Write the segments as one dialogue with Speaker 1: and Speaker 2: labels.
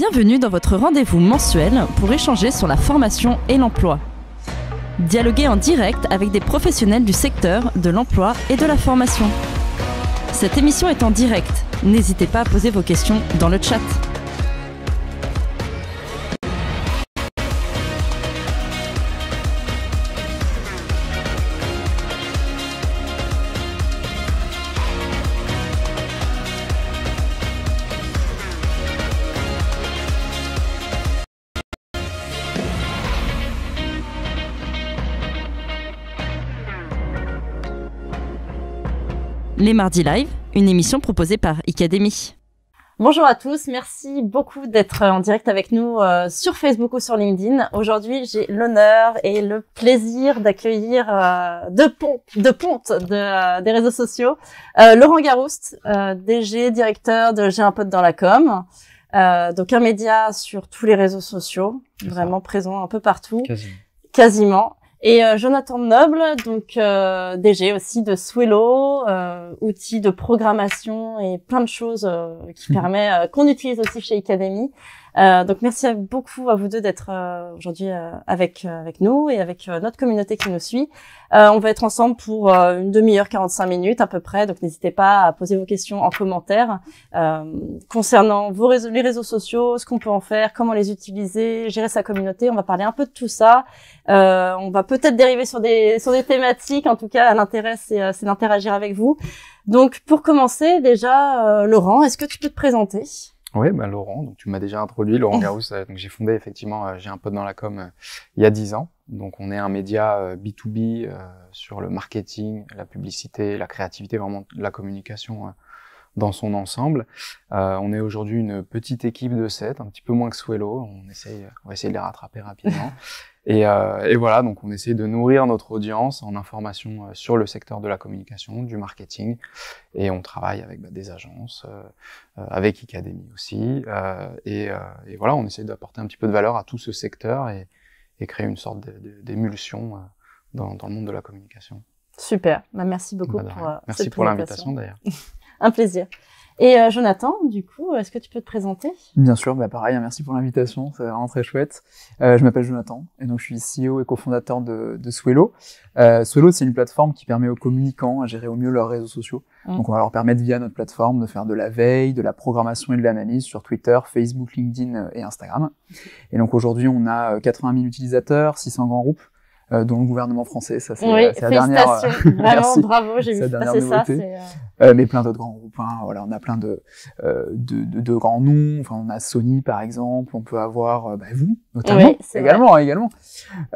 Speaker 1: Bienvenue dans votre rendez-vous mensuel pour échanger sur la formation et l'emploi. Dialoguer en direct avec des professionnels du secteur de l'emploi et de la formation. Cette émission est en direct. N'hésitez pas à poser vos questions dans le chat. Les Mardis Live, une émission proposée par Academy.
Speaker 2: Bonjour à tous, merci beaucoup d'être en direct avec nous euh, sur Facebook ou sur LinkedIn. Aujourd'hui, j'ai l'honneur et le plaisir d'accueillir euh, de ponte, de ponte de, euh, des réseaux sociaux Laurent Garouste, DG, directeur de J'ai un pote dans la com. donc un média sur tous les réseaux sociaux, vraiment présent un peu partout.
Speaker 3: Quasiment.
Speaker 2: Quasiment. Et euh, Jonathan Noble, donc euh, DG aussi de Swello, euh, outil de programmation et plein de choses euh, qui
Speaker 3: Mhm.
Speaker 2: permet qu'on utilise aussi chez Academy. Euh, donc merci beaucoup à vous deux d'être euh, aujourd'hui euh, avec euh, avec nous et avec euh, notre communauté qui nous suit. On va être ensemble pour une demi-heure, 45 minutes à peu près. Donc n'hésitez pas à poser vos questions en commentaire concernant vos réseaux, les réseaux sociaux, ce qu'on peut en faire, comment les utiliser, gérer sa communauté. On va parler un peu de tout ça. On va peut-être dériver sur des sur des thématiques. En tout cas, l'intérêt c'est c'est d'interagir avec vous. Donc pour commencer, déjà, Laurent, est-ce que tu peux te présenter?
Speaker 3: Oui, bah Laurent, donc tu m'as déjà introduit, Laurent Garousse. euh, donc j'ai fondé effectivement, euh, j'ai un pote dans la com euh, il y a 10 ans. Donc on est un média euh, B2B euh, sur le marketing, la publicité, la créativité, vraiment la communication euh, dans son ensemble. Euh, on est aujourd'hui une petite équipe de 7, un petit peu moins que Swello. On essaye, on va essayer de les rattraper rapidement. Et, euh, et voilà, donc on essaie de nourrir notre audience en information euh, sur le secteur de la communication, du marketing, et on travaille avec bah, des agences, euh, euh, avec Academy aussi, euh, et, euh, et voilà, on essaie d'apporter un petit peu de valeur à tout ce secteur et, et créer une sorte d'émulsion dans, dans le monde de la communication.
Speaker 2: Super. Bah, merci beaucoup
Speaker 3: Bah,
Speaker 2: pour euh,
Speaker 3: Merci
Speaker 2: cette
Speaker 3: pour
Speaker 2: présentation.
Speaker 3: l'invitation d'ailleurs.
Speaker 2: Un plaisir. Et euh, Jonathan, du coup, est-ce que tu peux te présenter?
Speaker 4: Bien sûr, bah pareil, hein, merci pour l'invitation, c'est vraiment très chouette. Euh, je m'appelle Jonathan et donc je suis CEO et cofondateur de, de Swello. Euh, Swello, c'est une plateforme qui permet aux communicants à gérer au mieux leurs réseaux sociaux.
Speaker 2: Mm.
Speaker 4: Donc on va leur permettre via notre plateforme de faire de la veille, de la programmation et de l'analyse sur Twitter, Facebook, LinkedIn euh, et Instagram. Et donc aujourd'hui, on a euh, 80 000 utilisateurs, 600 grands groupes, euh, dont le gouvernement français. Ça, c'est
Speaker 2: Oui,
Speaker 4: euh, la dernière. euh.
Speaker 2: Vraiment, bravo, j'ai vu passer ça. euh,
Speaker 4: Euh, mais plein d'autres grands groupes. Hein. Voilà, on a plein de, euh, de, de, de grands noms. Enfin, on a Sony par exemple. On peut avoir bah, vous notamment
Speaker 2: Oui,
Speaker 4: également, hein, également.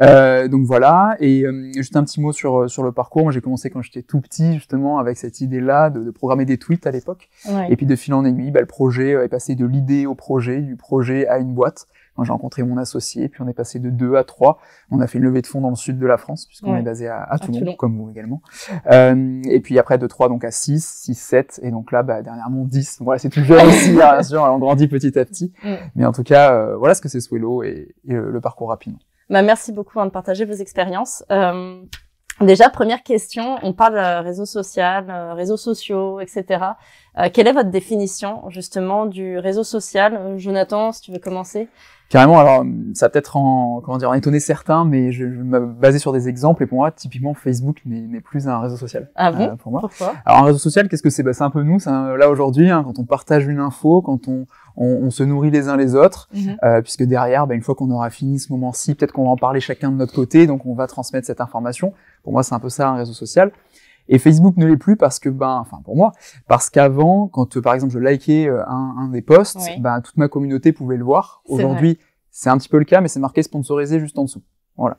Speaker 4: Euh, donc voilà. Et euh, juste un petit mot sur sur le parcours. Moi, j'ai commencé quand j'étais tout petit, justement, avec cette idée-là de, de programmer des tweets à l'époque.
Speaker 2: ouais.
Speaker 4: Et puis de fil en aiguille, bah, le projet est passé de l'idée au projet, du projet à une boîte. J'ai rencontré mon associé, puis on est passé de deux à trois. On a fait une levée de fonds dans le sud de la France, puisqu'on
Speaker 2: Ouais.
Speaker 4: est basé à, à, Toulon,
Speaker 2: Toulon.
Speaker 4: comme vous également. Euh, et puis après de trois donc à six, six, sept, et donc là, bah, dernièrement 10. Donc voilà, c'est tout jeune aussi, hein, bien sûr, on grandit petit à petit.
Speaker 2: Mm.
Speaker 4: Mais en tout cas, euh, voilà ce que c'est Swello et, et le, le parcours rapidement.
Speaker 2: Bah, merci beaucoup hein, de partager vos expériences. Euh, déjà, première question, on parle euh, réseau social, euh, réseaux sociaux, etc. Euh, quelle est votre définition justement du réseau social? Euh, Jonathan, si tu veux commencer.
Speaker 4: Carrément, alors ça peut-être en, comment dire, en étonner certains, mais je, je vais me baser sur des exemples. Et pour moi, typiquement, Facebook n'est plus un réseau social.
Speaker 2: Ah bon?
Speaker 4: Euh, pour moi.
Speaker 2: Pourquoi?
Speaker 4: Alors un réseau social, qu'est-ce que c'est? Bah, C'est un peu nous, un- là aujourd'hui, hein, quand on partage une info, quand on, on, on se nourrit les uns les autres,
Speaker 2: Mhm.
Speaker 4: euh, puisque derrière, bah, une fois qu'on aura fini ce moment-ci, peut-être qu'on va en parler chacun de notre côté, donc on va transmettre cette information. Pour moi, c'est un peu ça un réseau social. Et Facebook ne l'est plus parce que, ben, enfin pour moi, parce qu'avant, quand euh, par exemple je likais euh, un, un des posts,
Speaker 2: Oui.
Speaker 4: ben, toute ma communauté pouvait le voir. Aujourd'hui, c'est un petit peu le cas, mais c'est marqué sponsorisé juste en dessous. Voilà.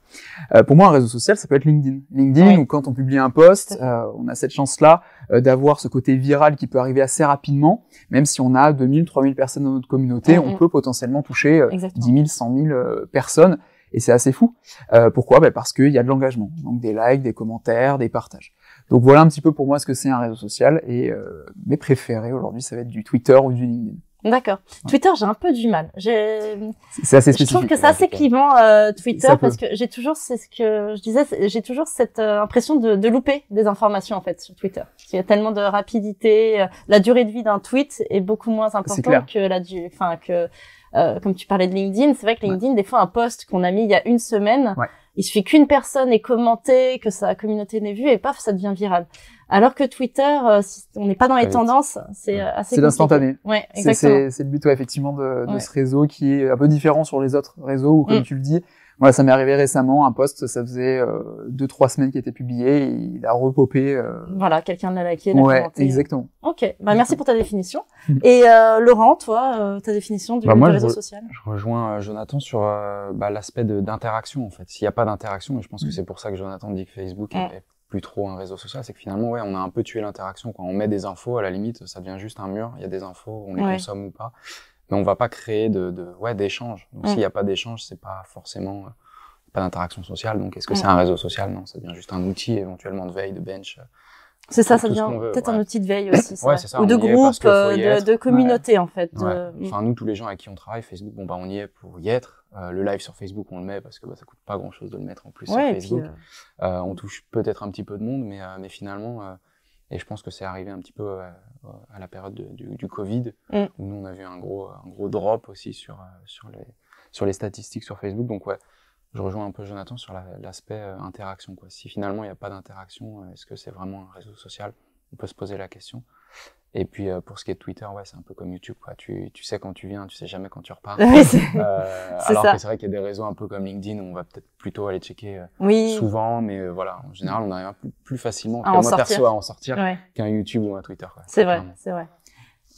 Speaker 4: Euh, pour moi, un réseau social, ça peut être LinkedIn. LinkedIn,
Speaker 2: Oui.
Speaker 4: où quand on publie un post, euh, on a cette chance-là euh, d'avoir ce côté viral qui peut arriver assez rapidement, même si on a 2000, 3000 personnes dans notre communauté,
Speaker 2: Mhm.
Speaker 4: on peut potentiellement toucher euh,
Speaker 2: Exactement.
Speaker 4: 10 000, 100 000 euh, personnes, et c'est assez fou. Euh, pourquoi? Ben Parce qu'il y a de l'engagement, donc des likes, des commentaires, des partages. Donc voilà un petit peu pour moi ce que c'est un réseau social, et euh, mes préférés aujourd'hui, ça va être du Twitter ou du LinkedIn.
Speaker 2: D'accord. Twitter, j'ai un peu du mal.
Speaker 4: C'est assez
Speaker 2: je
Speaker 4: spécifique.
Speaker 2: trouve que c'est assez clivant euh, Twitter parce que j'ai toujours, c'est ce que je disais, j'ai toujours cette euh, impression de, de louper des informations en fait sur Twitter. Parce qu'il y a tellement de rapidité, euh, la durée de vie d'un tweet est beaucoup moins importante que la du, enfin que euh, comme tu parlais de LinkedIn, c'est vrai que LinkedIn, des fois un post qu'on a mis il y a une semaine,
Speaker 4: Ouais.
Speaker 2: Il suffit qu'une personne ait commenté, que sa communauté l'ait vu et paf, ça devient viral. Alors que Twitter, euh, si on n'est pas dans les tendances, c'est euh, assez
Speaker 4: C'est l'instantané.
Speaker 2: Ouais,
Speaker 4: C'est-
Speaker 2: exactement.
Speaker 4: C'est le but, ouais, effectivement, de, de
Speaker 2: Ouais.
Speaker 4: ce réseau qui est un peu différent sur les autres réseaux où, comme
Speaker 2: Mm.
Speaker 4: tu le dis, voilà, ça m'est arrivé récemment, un post, ça faisait euh, deux, trois semaines qu'il était publié, et il a repopé. Euh...
Speaker 2: Voilà, quelqu'un l'a liké, l'a
Speaker 4: Ouais,
Speaker 2: commenté.
Speaker 4: exactement.
Speaker 2: Ok, bah merci pour ta définition. Et euh, Laurent, toi, euh, ta définition du,
Speaker 3: Bah, moi,
Speaker 2: du
Speaker 3: je
Speaker 2: réseau
Speaker 3: re-
Speaker 2: social?
Speaker 3: Je rejoins euh, Jonathan sur euh, bah, l'aspect d'interaction en fait. S'il n'y a pas d'interaction, et je pense que c'est pour ça que Jonathan dit que Facebook
Speaker 2: Mm.
Speaker 3: est plus trop un réseau social, c'est que finalement ouais, on a un peu tué l'interaction. Quand on met des infos, à la limite, ça devient juste un mur. Il y a des infos, on les
Speaker 2: Ouais.
Speaker 3: consomme ou pas, mais on va pas créer de, de ouais d'échange. Donc
Speaker 2: Mm.
Speaker 3: s'il n'y a pas d'échange, c'est pas forcément euh, pas d'interaction sociale. Donc est-ce que
Speaker 2: Mm.
Speaker 3: c'est un réseau social? Non, ça devient juste un outil éventuellement de veille, de bench.
Speaker 2: C'est ça, ça devient peut-être
Speaker 3: ouais.
Speaker 2: un outil de veille aussi.
Speaker 3: Ouais,
Speaker 2: vrai.
Speaker 3: c'est ça,
Speaker 2: Ou de groupe, euh, de, de communauté en fait.
Speaker 3: Ouais.
Speaker 2: de-
Speaker 3: Enfin, nous, tous les gens avec qui on travaille, Facebook, bon, bah, on y est pour y être. Euh, le live sur Facebook, on le met parce que bah, ça coûte pas grand chose de le mettre en plus sur
Speaker 2: ouais, et puis,
Speaker 3: Facebook.
Speaker 2: euh,
Speaker 3: Euh, on touche peut-être un petit peu de monde, mais, euh, mais finalement, euh, et je pense que c'est arrivé un petit peu euh, à la période de- du, du Covid,
Speaker 2: Mm.
Speaker 3: où nous, on a vu un gros, un gros drop aussi sur, euh, sur, les, sur les statistiques sur Facebook. Donc, ouais, je rejoins un peu Jonathan sur la- l'aspect euh, interaction. Quoi. Si finalement, il n'y a pas d'interaction, est-ce que c'est vraiment un réseau social? On peut se poser la question. Et puis, euh, pour ce qui est de Twitter, ouais, c'est un peu comme YouTube. Quoi. Tu, tu sais quand tu viens, tu sais jamais quand tu repars.
Speaker 2: ouais, c'est-
Speaker 3: Euh, alors
Speaker 2: ça.
Speaker 3: que c'est vrai qu'il y a des réseaux un peu comme LinkedIn où on va peut-être plutôt aller checker euh,
Speaker 2: oui.
Speaker 3: souvent, mais euh, voilà, en général, on arrive plus, plus facilement,
Speaker 2: À
Speaker 3: en moi
Speaker 2: sortir.
Speaker 3: perso, à en sortir
Speaker 2: Ouais,
Speaker 3: qu'un YouTube ou un Twitter.
Speaker 2: c'est vrai, c'est vrai.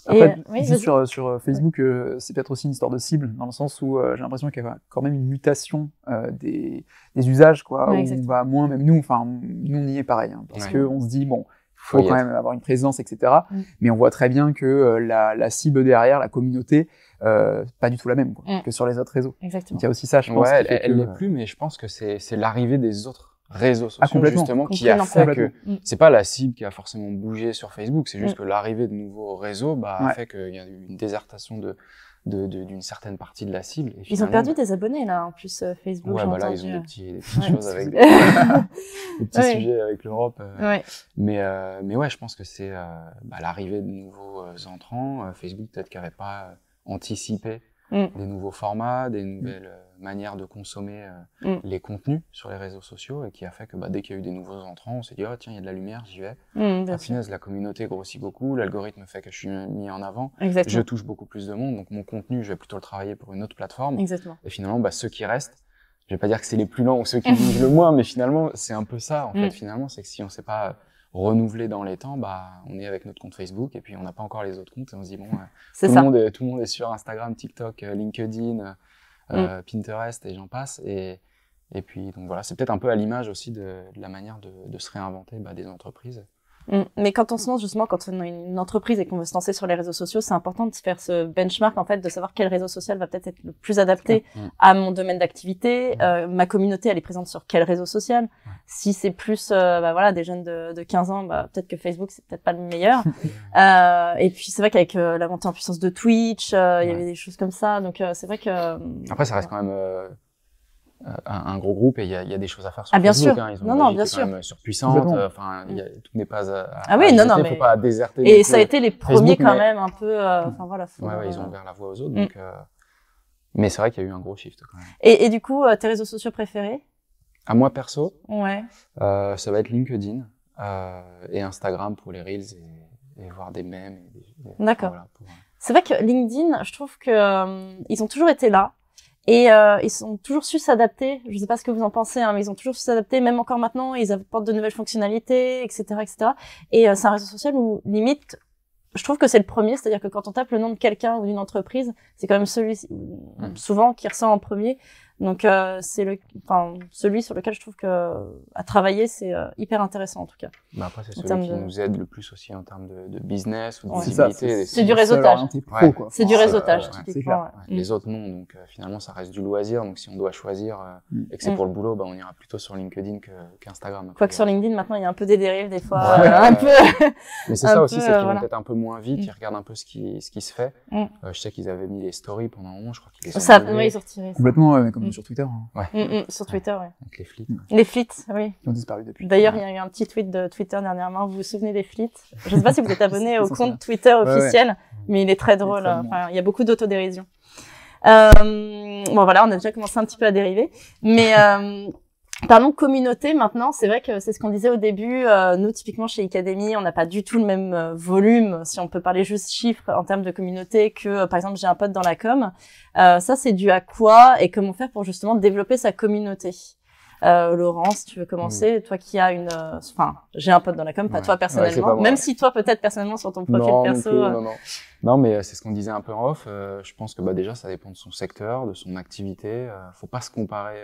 Speaker 4: Après,
Speaker 2: Et, euh, oui,
Speaker 4: sur, sur Facebook, euh, c'est peut-être aussi une histoire de cible, dans le sens où euh, j'ai l'impression qu'il y a quand même une mutation euh, des, des usages, quoi.
Speaker 2: Ouais,
Speaker 4: où on va moins, même nous, enfin, nous on y est pareil, hein, parce
Speaker 3: Ouais.
Speaker 4: que on se dit bon,
Speaker 3: Faut
Speaker 4: quand
Speaker 3: être.
Speaker 4: même avoir une présence, etc.
Speaker 2: Mm.
Speaker 4: Mais on voit très bien que euh, la, la cible derrière, la communauté, euh, pas du tout la même quoi,
Speaker 2: Mm.
Speaker 4: que sur les autres réseaux.
Speaker 2: Exactement.
Speaker 4: Il y a aussi ça, je pense.
Speaker 3: Ouais, elle, l'est plus, mais je pense que c'est c'est l'arrivée des autres réseaux sociaux,
Speaker 4: Ah, complètement.
Speaker 3: justement, qui a fait que
Speaker 2: Mm.
Speaker 3: c'est pas la cible qui a forcément bougé sur Facebook, c'est juste
Speaker 2: Mm.
Speaker 3: que l'arrivée de nouveaux réseaux bah, a fait qu'il y a eu une désertation de- d'une certaine partie de la cible. Et
Speaker 2: Ils ont perdu des abonnés là, en plus euh, Facebook.
Speaker 3: Ouais, bah là, ils ont des, petits, des petites
Speaker 2: Ouais.
Speaker 3: choses avec des, petits
Speaker 2: Ouais.
Speaker 3: sujets avec l'Europe. euh,
Speaker 2: ouais.
Speaker 3: Mais, euh, mais ouais, je pense que c'est euh, bah, l'arrivée de nouveaux euh, entrants. Euh, Facebook, peut-être qu'il n'avait pas euh, anticipé
Speaker 2: Mm.
Speaker 3: des nouveaux formats, des nouvelles euh, manières de consommer euh,
Speaker 2: Mm.
Speaker 3: les contenus sur les réseaux sociaux et qui a fait que bah, dès qu'il y a eu des nouveaux entrants, on s'est dit, oh tiens, il y a de la lumière, j'y vais.
Speaker 2: Mm, sûr.
Speaker 3: punaise, la communauté grossit beaucoup, l'algorithme fait que je suis mis en avant, je
Speaker 2: Exactement.
Speaker 3: touche beaucoup plus de monde, donc mon contenu, je vais plutôt le travailler pour une autre plateforme.
Speaker 2: Exactement.
Speaker 3: Et finalement, bah, ceux qui restent, je vais pas dire que c'est les plus lents ou ceux qui bougent le moins, mais finalement, c'est un peu ça, en
Speaker 2: Mm.
Speaker 3: fait. Finalement, c'est que si on s'est pas renouvelé dans les temps, bah, on est avec notre compte Facebook et puis on n'a pas encore les autres comptes et on se dit, bon, euh,
Speaker 2: C'est
Speaker 3: tout,
Speaker 2: ça.
Speaker 3: le monde est, tout le monde est sur Instagram, TikTok, euh, LinkedIn, euh,
Speaker 2: Mm.
Speaker 3: Pinterest et j'en passe. Et, et puis, donc voilà, c'est peut-être un peu à l'image aussi de, de la manière de, de se réinventer bah, des entreprises.
Speaker 2: Mm. Mais quand on se lance justement, quand on a une entreprise et qu'on veut se lancer sur les réseaux sociaux, c'est important de faire ce benchmark en fait, de savoir quel réseau social va peut-être être le plus adapté
Speaker 3: Mm.
Speaker 2: à mon domaine d'activité. Euh, ma communauté, elle est présente sur quel réseau social Si c'est plus, euh, bah voilà, des jeunes de, de 15 ans, bah peut-être que Facebook c'est peut-être pas le meilleur. euh, et puis c'est vrai qu'avec euh, la montée en puissance de Twitch, euh, il y avait des choses comme ça. Donc euh, c'est vrai que
Speaker 3: Après, ça reste quand même un, un gros groupe et il y a, il y a des choses à faire sur
Speaker 2: Ah, bien
Speaker 3: Facebook.
Speaker 2: sûr.
Speaker 3: Hein. Ils ont
Speaker 2: Non,
Speaker 3: une
Speaker 2: non, bien sûr.
Speaker 3: quand même surpuissante.
Speaker 4: Complètement.
Speaker 3: euh, Enfin, tout n'est pas à, à-
Speaker 2: Ah oui,
Speaker 3: à
Speaker 2: non,
Speaker 3: jeter,
Speaker 2: non,
Speaker 3: faut
Speaker 2: mais-
Speaker 3: pas déserter.
Speaker 2: et ça a été les premiers
Speaker 3: Facebook,
Speaker 2: quand
Speaker 3: mais-
Speaker 2: même un peu. euh, Enfin voilà. faut,
Speaker 3: Ouais, ouais, ils ont
Speaker 2: euh,
Speaker 3: ouvert la voie aux autres.
Speaker 2: Mm.
Speaker 3: Donc, euh, Mais c'est vrai qu'il y a eu un gros shift quand même.
Speaker 2: Et, et du coup, euh, tes réseaux sociaux préférés?
Speaker 3: À moi perso,
Speaker 2: Ouais.
Speaker 3: euh, ça va être LinkedIn euh, et Instagram pour les reels et, et voir des mèmes.
Speaker 2: D'accord.
Speaker 3: voilà, pour-
Speaker 2: C'est vrai que LinkedIn, je trouve que euh, ils ont toujours été là et euh, ils ont toujours su s'adapter. Je sais pas ce que vous en pensez, hein, mais ils ont toujours su s'adapter. Même encore maintenant, ils apportent de nouvelles fonctionnalités, etc., etc. Et euh, c'est un réseau social où limite, je trouve que c'est le premier, c'est-à-dire que quand on tape le nom de quelqu'un ou d'une entreprise, c'est quand même celui souvent qui ressort en premier. Donc euh, c'est le, enfin celui sur lequel je trouve que à travailler c'est euh, hyper intéressant en tout cas.
Speaker 3: Bah après, c'est celui qui
Speaker 2: de-
Speaker 3: nous aide le plus aussi en termes de, de business ou de
Speaker 2: Ouais.
Speaker 3: Visibilité.
Speaker 2: C'est du réseautage.
Speaker 3: Ouais.
Speaker 2: C'est du réseautage
Speaker 3: ouais,
Speaker 4: clair.
Speaker 2: ouais.
Speaker 3: Ouais, Les autres non, donc euh, finalement ça reste du loisir. Donc si on doit choisir euh,
Speaker 4: Mm.
Speaker 3: et que c'est
Speaker 2: Mm.
Speaker 3: pour le boulot, bah, on ira plutôt sur LinkedIn que- qu'Instagram.
Speaker 2: Quoique sur LinkedIn maintenant il y a un peu des dérives des fois,
Speaker 3: Ouais,
Speaker 2: euh, un peu.
Speaker 3: Mais c'est ça aussi, c'est qu'ils
Speaker 2: euh,
Speaker 3: vont peut-être un peu moins vite,
Speaker 2: Mm.
Speaker 3: ils regardent un peu ce qui, ce qui se fait.
Speaker 2: Mm.
Speaker 3: Euh, je sais qu'ils avaient mis les stories pendant un moment, je crois qu'ils les ont
Speaker 2: Ça, ils ont retiré.
Speaker 4: Complètement, ouais, mais comme
Speaker 2: Mm.
Speaker 4: sur Twitter, hein,
Speaker 2: Mm, mm, sur Twitter, ouais.
Speaker 3: avec les flits.
Speaker 2: Les flits, oui.
Speaker 4: qui ont disparu depuis.
Speaker 2: D'ailleurs, il y a eu un petit tweet de Twitter dernièrement. Vous vous souvenez des flits? Je ne sais pas si vous êtes abonné au compte Twitter
Speaker 4: ouais.
Speaker 2: officiel, mais il est très drôle.
Speaker 4: très bon.
Speaker 2: Enfin, il y a beaucoup d'autodérision. Euh, bon, voilà, on a déjà commencé un petit peu à dériver, mais euh, parlons communauté maintenant. C'est vrai que c'est ce qu'on disait au début. Euh, nous, typiquement chez Academy, on n'a pas du tout le même euh, volume, si on peut parler juste chiffres en termes de communauté, que euh, par exemple j'ai un pote dans la com. Euh, ça, c'est dû à quoi et comment faire pour justement développer sa communauté? Euh, Laurence, tu veux commencer? Toi qui as une, enfin, j'ai un pote dans la com, pas toi
Speaker 3: Ouais,
Speaker 2: personnellement,
Speaker 3: pas moi.
Speaker 2: même si toi peut-être personnellement sur ton profil
Speaker 3: non,
Speaker 2: perso. euh,
Speaker 3: non, non. Non, mais c'est ce qu'on disait un peu en off. euh, je pense que bah, déjà, ça dépend de son secteur, de son activité. Faut pas se comparer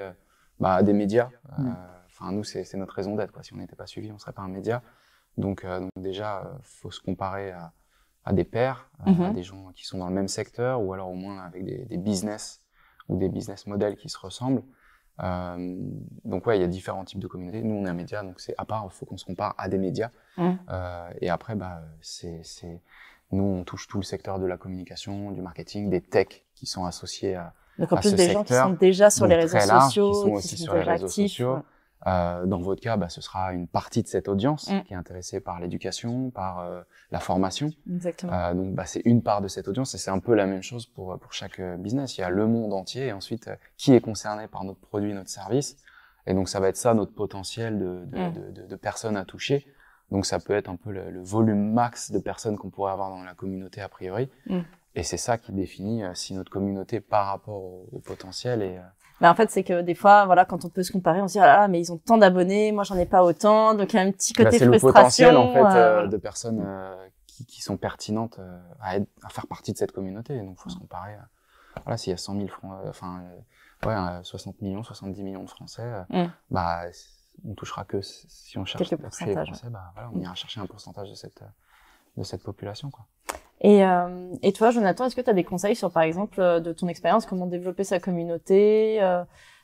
Speaker 3: bah, des médias. Euh,
Speaker 4: Mm.
Speaker 3: Enfin, nous, c'est notre raison d'être. quoi. Si on n'était pas suivi, on serait pas un média. Donc, euh, donc déjà, euh, faut se comparer à, à des pairs, à,
Speaker 2: Mhm.
Speaker 3: à des gens qui sont dans le même secteur, ou alors au moins avec des, des business ou des business models qui se ressemblent. Euh, donc ouais, il y a différents types de communautés. Nous, on est un média, donc c'est à part, il faut qu'on se compare à des médias.
Speaker 2: Mhm.
Speaker 3: Euh, et après, bah, c'est, c'est, nous, on touche tout le secteur de la communication, du marketing, des techs qui sont associés à,
Speaker 2: Donc en plus des gens qui sont déjà sur les réseaux
Speaker 3: large,
Speaker 2: sociaux,
Speaker 3: qui sont aussi sur les réseaux
Speaker 2: actifs,
Speaker 3: sociaux.
Speaker 2: ouais.
Speaker 3: Euh, dans votre cas, bah, ce sera une partie de cette audience
Speaker 2: Mm.
Speaker 3: qui est intéressée par l'éducation, par euh, la formation.
Speaker 2: Exactement.
Speaker 3: Euh, donc, bah, c'est une part de cette audience et c'est un peu la même chose pour pour chaque euh, business. Il y a le monde entier et ensuite euh, qui est concerné par notre produit, notre service. Et donc, ça va être ça notre potentiel de de,
Speaker 2: Mm.
Speaker 3: de, de- de personnes à toucher. Donc, ça peut être un peu le, le volume max de personnes qu'on pourrait avoir dans la communauté a priori.
Speaker 2: Mm.
Speaker 3: Et c'est ça qui définit euh, si notre communauté par rapport au, au potentiel est euh,
Speaker 2: Mais en fait, c'est que des fois, voilà, quand on peut se comparer, on se dit ah, là, mais ils ont tant d'abonnés, moi j'en ai pas autant, donc il y a un petit
Speaker 3: Bah,
Speaker 2: côté
Speaker 3: c'est le
Speaker 2: frustration.
Speaker 3: potentiel en fait
Speaker 2: euh,
Speaker 3: de personnes qui, qui sont pertinentes à, être, à faire partie de cette communauté. Donc,
Speaker 2: Mm.
Speaker 3: faut se comparer. voilà, s'il y a 100 000 francs, enfin, ouais, euh, 60 millions, 70 millions de Français,
Speaker 2: Mm.
Speaker 3: bah, on touchera que si on cherche
Speaker 2: Quelques
Speaker 3: à toucher les Français, bah, voilà, on ira chercher un pourcentage de cette de cette population, quoi.
Speaker 2: Et, euh, et toi, Jonathan, est-ce que tu as des conseils sur, par exemple, euh, de ton expérience, comment développer sa communauté,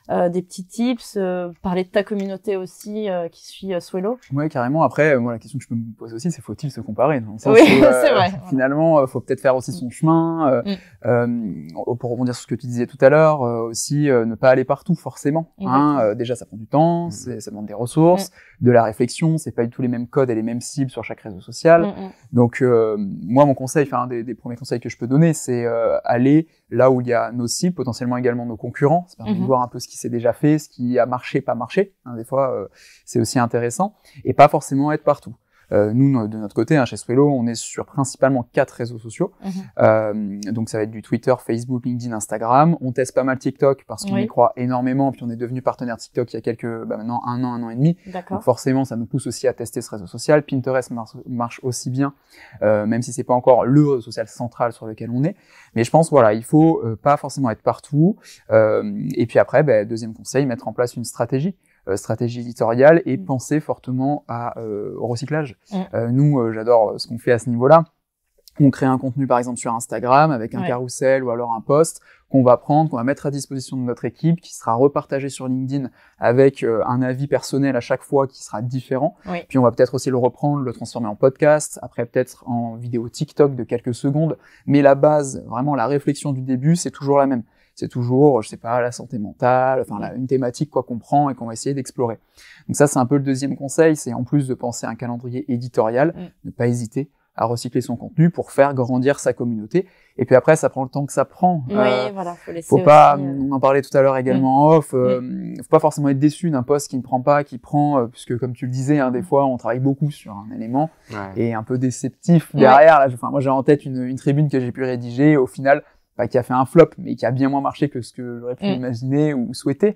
Speaker 2: euh, des petits tips, euh, parler de ta communauté aussi euh, qui suit euh, Swello
Speaker 4: Ouais, carrément. Après, euh, moi, la question que je peux me poser aussi, c'est faut-il se comparer
Speaker 2: Oui,
Speaker 4: euh,
Speaker 2: c'est vrai.
Speaker 4: Finalement, euh, faut peut-être faire aussi son chemin. euh,
Speaker 2: Mm.
Speaker 4: euh, pour rebondir sur ce que tu disais tout à l'heure, euh, aussi euh, ne pas aller partout forcément. Hein. Euh, déjà, ça prend du temps,
Speaker 3: Mm.
Speaker 4: ça demande des ressources, de la réflexion. C'est pas du tout les mêmes codes et les mêmes cibles sur chaque réseau social.
Speaker 2: Mm, mm.
Speaker 4: Donc euh, moi mon conseil, enfin un des, des premiers conseils que je peux donner, c'est euh, aller là où il y a nos cibles, potentiellement également nos concurrents. Ça permet de voir un peu ce qui s'est déjà fait, ce qui a marché, pas marché. hein, des fois euh, c'est aussi intéressant et pas forcément être partout. Euh, nous, no- de notre côté, hein, chez Swello, on est sur principalement quatre réseaux sociaux.
Speaker 2: Mhm.
Speaker 4: Euh, donc, ça va être du Twitter, Facebook, LinkedIn, Instagram. On teste pas mal TikTok parce qu'on
Speaker 2: Oui.
Speaker 4: y croit énormément. Puis, on est devenu partenaire TikTok il y a quelques, bah, maintenant un an, un an et demi. Donc forcément, ça nous pousse aussi à tester ce réseau social. Pinterest marche, marche aussi bien, euh, même si c'est pas encore le réseau social central sur lequel on est. Mais je pense, voilà, il faut euh, pas forcément être partout. Euh, et puis après, ben, deuxième conseil, mettre en place une stratégie. Euh, stratégie éditoriale et
Speaker 2: Mm.
Speaker 4: penser fortement à, euh, au recyclage.
Speaker 2: Mm.
Speaker 4: Euh, nous, euh, j'adore ce qu'on fait à ce niveau-là. On crée un contenu par exemple sur Instagram avec un
Speaker 2: Ouais.
Speaker 4: carrousel ou alors un post qu'on va prendre, qu'on va mettre à disposition de notre équipe, qui sera repartagé sur LinkedIn avec euh, un avis personnel à chaque fois qui sera différent.
Speaker 2: Oui.
Speaker 4: Puis on va peut-être aussi le reprendre, le transformer en podcast, après peut-être en vidéo TikTok de quelques secondes. Mais la base, vraiment la réflexion du début, c'est toujours la même. C'est toujours, je sais pas, la santé mentale, enfin une thématique quoi qu'on prend et qu'on va essayer d'explorer. Donc ça, c'est un peu le deuxième conseil, c'est en plus de penser à un calendrier éditorial,
Speaker 2: Mm.
Speaker 4: ne pas hésiter à recycler son contenu pour faire grandir sa communauté. Et puis après, ça prend le temps que ça prend.
Speaker 2: Oui,
Speaker 4: Euh,
Speaker 2: voilà, faut laisser
Speaker 4: faut
Speaker 2: aussi,
Speaker 4: pas,
Speaker 2: euh,
Speaker 4: on en parlait tout à l'heure également en off, euh, faut pas forcément être déçu d'un poste qui ne prend pas, qui prend, euh, puisque comme tu le disais, hein, des fois on travaille beaucoup sur un élément
Speaker 3: Ouais.
Speaker 4: et un peu déceptif
Speaker 2: Ouais.
Speaker 4: derrière. Là, je- enfin, moi j'ai en tête une, une tribune que j'ai pu rédiger, au final, pas qui a fait un flop, mais qui a bien moins marché que ce que j'aurais pu
Speaker 2: Mm.
Speaker 4: imaginer ou souhaiter.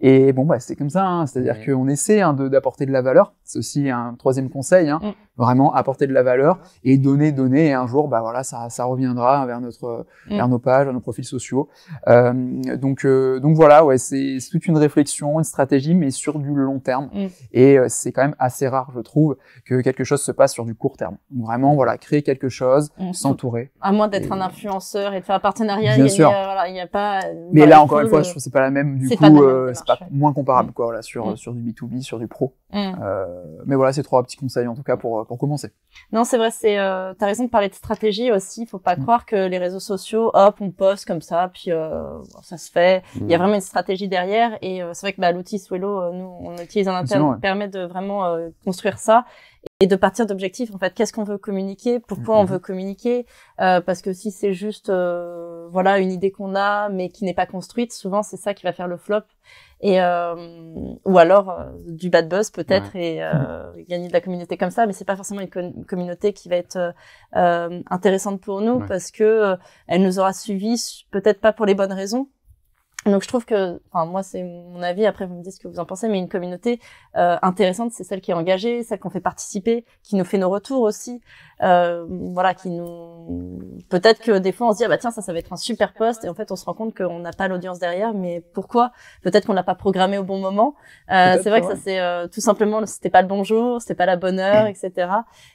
Speaker 4: Et bon, bah c'est comme ça, hein, c'est-à-dire qu'on essaie hein, d'apporter de la valeur. C'est aussi un troisième conseil. Hein.
Speaker 2: Mm.
Speaker 4: Vraiment apporter de la valeur et donner, donner, et un jour, bah voilà, ça, ça reviendra vers notre,
Speaker 2: Mm.
Speaker 4: vers nos pages, vers nos profils sociaux. Euh, donc, euh, donc voilà, ouais, c'est toute une réflexion, une stratégie, mais sur du long terme.
Speaker 2: Mm.
Speaker 4: Et euh, c'est quand même assez rare, je trouve, que quelque chose se passe sur du court terme. Donc vraiment, voilà, créer quelque chose,
Speaker 2: Mm.
Speaker 4: s'entourer.
Speaker 2: À moins d'être
Speaker 4: Et-
Speaker 2: un influenceur et de faire un partenariat,
Speaker 4: Bien
Speaker 2: il y a-
Speaker 4: sûr.
Speaker 2: voilà, il n'y a pas.
Speaker 4: Mais
Speaker 2: voilà,
Speaker 4: là, encore une fois, je trouve que c'est pas la même. Du coup, euh, c'est pas moins comparable, quoi, voilà, sur sur du B2B, sur du pro. Euh, mais voilà, c'est trois petits conseils en tout cas pour pour commencer.
Speaker 2: Non, c'est vrai, c'est. Euh, T'as raison de parler de stratégie aussi. Il faut pas
Speaker 4: Mm.
Speaker 2: croire que les réseaux sociaux, hop, on poste comme ça, puis euh, ça se fait. Il y a vraiment une stratégie derrière, et euh, c'est vrai que bah, l'outil Swello, euh, nous, on l'utilise en interne,
Speaker 4: ouais.
Speaker 2: permet de vraiment euh, construire ça et de partir d'objectifs. En fait, qu'est-ce qu'on veut communiquer? Pourquoi on
Speaker 4: Mhm.
Speaker 2: veut communiquer? Euh, Parce que si c'est juste, euh, voilà, une idée qu'on a, mais qui n'est pas construite, souvent c'est ça qui va faire le flop. Et euh, ou alors euh, du bad buzz peut-être et euh, gagner de la communauté comme ça, mais c'est pas forcément une, co- une communauté qui va être intéressante pour nous
Speaker 3: Ouais.
Speaker 2: parce que elle nous aura suivis peut-être pas pour les bonnes raisons. Donc je trouve que, enfin moi c'est mon avis. Après vous me dites ce que vous en pensez, mais une communauté euh, intéressante, c'est celle qui est engagée, celle qu'on fait participer, qui nous fait nos retours aussi. Euh, voilà, qui nous. Peut-être que des fois on se dit ah bah tiens ça ça va être un super post et en fait on se rend compte qu'on n'a pas l'audience derrière. Mais pourquoi? Peut-être qu'on l'a pas programmé au bon moment. Euh, c'est vrai que ça c'est euh, tout simplement c'était pas le bon jour, c'était pas la bonne heure, etc.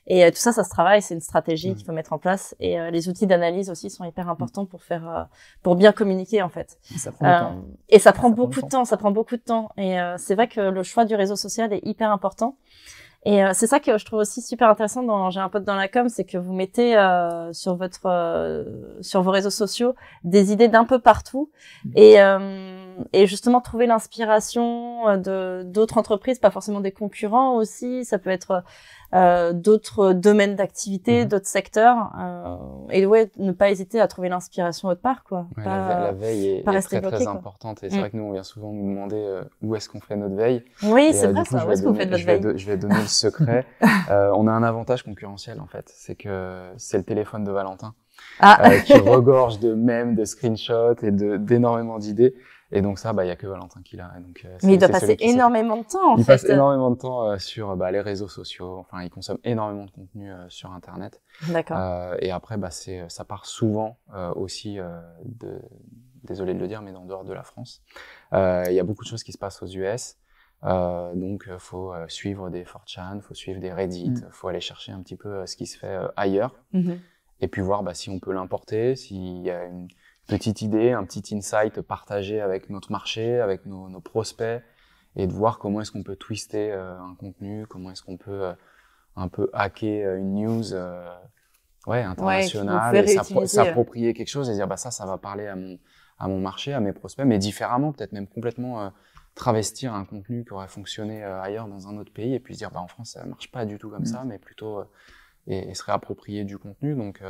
Speaker 2: Et euh, tout ça ça se travaille, c'est une stratégie
Speaker 3: Mm.
Speaker 2: qu'il faut mettre en place. Et euh, les outils d'analyse aussi sont hyper importants pour faire pour bien communiquer en fait.
Speaker 4: Ça prend.
Speaker 2: Et ça prend
Speaker 4: Ça
Speaker 2: beaucoup de temps, ça prend beaucoup de temps. Et euh, c'est vrai que le choix du réseau social est hyper important. Et euh, c'est ça que je trouve aussi super intéressant dans J'ai un pote dans la com, c'est que vous mettez euh, sur votre euh, sur vos réseaux sociaux des idées d'un peu partout et euh, et justement trouver l'inspiration euh, de d'autres entreprises, pas forcément des concurrents aussi. Ça peut être euh, d'autres domaines d'activité,
Speaker 3: Mhm.
Speaker 2: d'autres secteurs. euh, et ouais, ne pas hésiter à trouver l'inspiration autre part, quoi.
Speaker 3: Ouais,
Speaker 2: Pas-
Speaker 3: la, ve- la veille est,
Speaker 2: pas
Speaker 3: est
Speaker 2: rester
Speaker 3: très
Speaker 2: bloqué,
Speaker 3: très
Speaker 2: quoi.
Speaker 3: importante et c'est
Speaker 2: Mm.
Speaker 3: vrai que nous on vient souvent nous demander euh, où est-ce qu'on fait notre veille.
Speaker 2: Oui, c'est
Speaker 3: euh,
Speaker 2: vrai
Speaker 3: coup,
Speaker 2: ça. Où
Speaker 3: vais
Speaker 2: est-ce
Speaker 3: donner-
Speaker 2: faites votre
Speaker 3: je vais,
Speaker 2: veille?
Speaker 3: do- je vais donner le secret. Euh, on a un avantage concurrentiel en fait, c'est que c'est le téléphone de Valentin
Speaker 2: Ah,
Speaker 3: qui regorge de mèmes, de screenshots et de d'énormément d'idées. Et donc ça, bah il y a que Valentin qui l'a. Donc, euh,
Speaker 2: mais il doit passer énormément de temps, en
Speaker 3: il
Speaker 2: fait.
Speaker 3: passe énormément de temps euh, sur bah, les réseaux sociaux. Enfin, il consomme énormément de contenu euh, sur Internet.
Speaker 2: D'accord.
Speaker 3: Euh, et après, bah, c'est, ça part souvent euh, aussi euh, de, désolé de le dire, mais en dehors de la France. Euh, Il y a beaucoup de choses qui se passent aux US. Euh, donc, faut suivre des 4chan, faut suivre des Reddit,
Speaker 4: Mm.
Speaker 3: faut aller chercher un petit peu ce qui se fait ailleurs.
Speaker 2: Mhm.
Speaker 3: Et puis voir bah, si on peut l'importer, s'il y a une petite idée, un petit insight partagé avec notre marché, avec nos, nos prospects, et de voir comment est-ce qu'on peut twister euh, un contenu, comment est-ce qu'on peut euh, un peu hacker euh, une news euh, ouais, internationale, et s'approprier quelque chose et dire bah ça, ça va parler à mon, à mon marché, à mes prospects, mais différemment, peut-être même complètement travestir un contenu qui aurait fonctionné ailleurs dans un autre pays, et puis se dire bah en France ça marche pas du tout comme
Speaker 4: Mm.
Speaker 3: ça, mais plutôt et, et se réapproprier du contenu. Donc,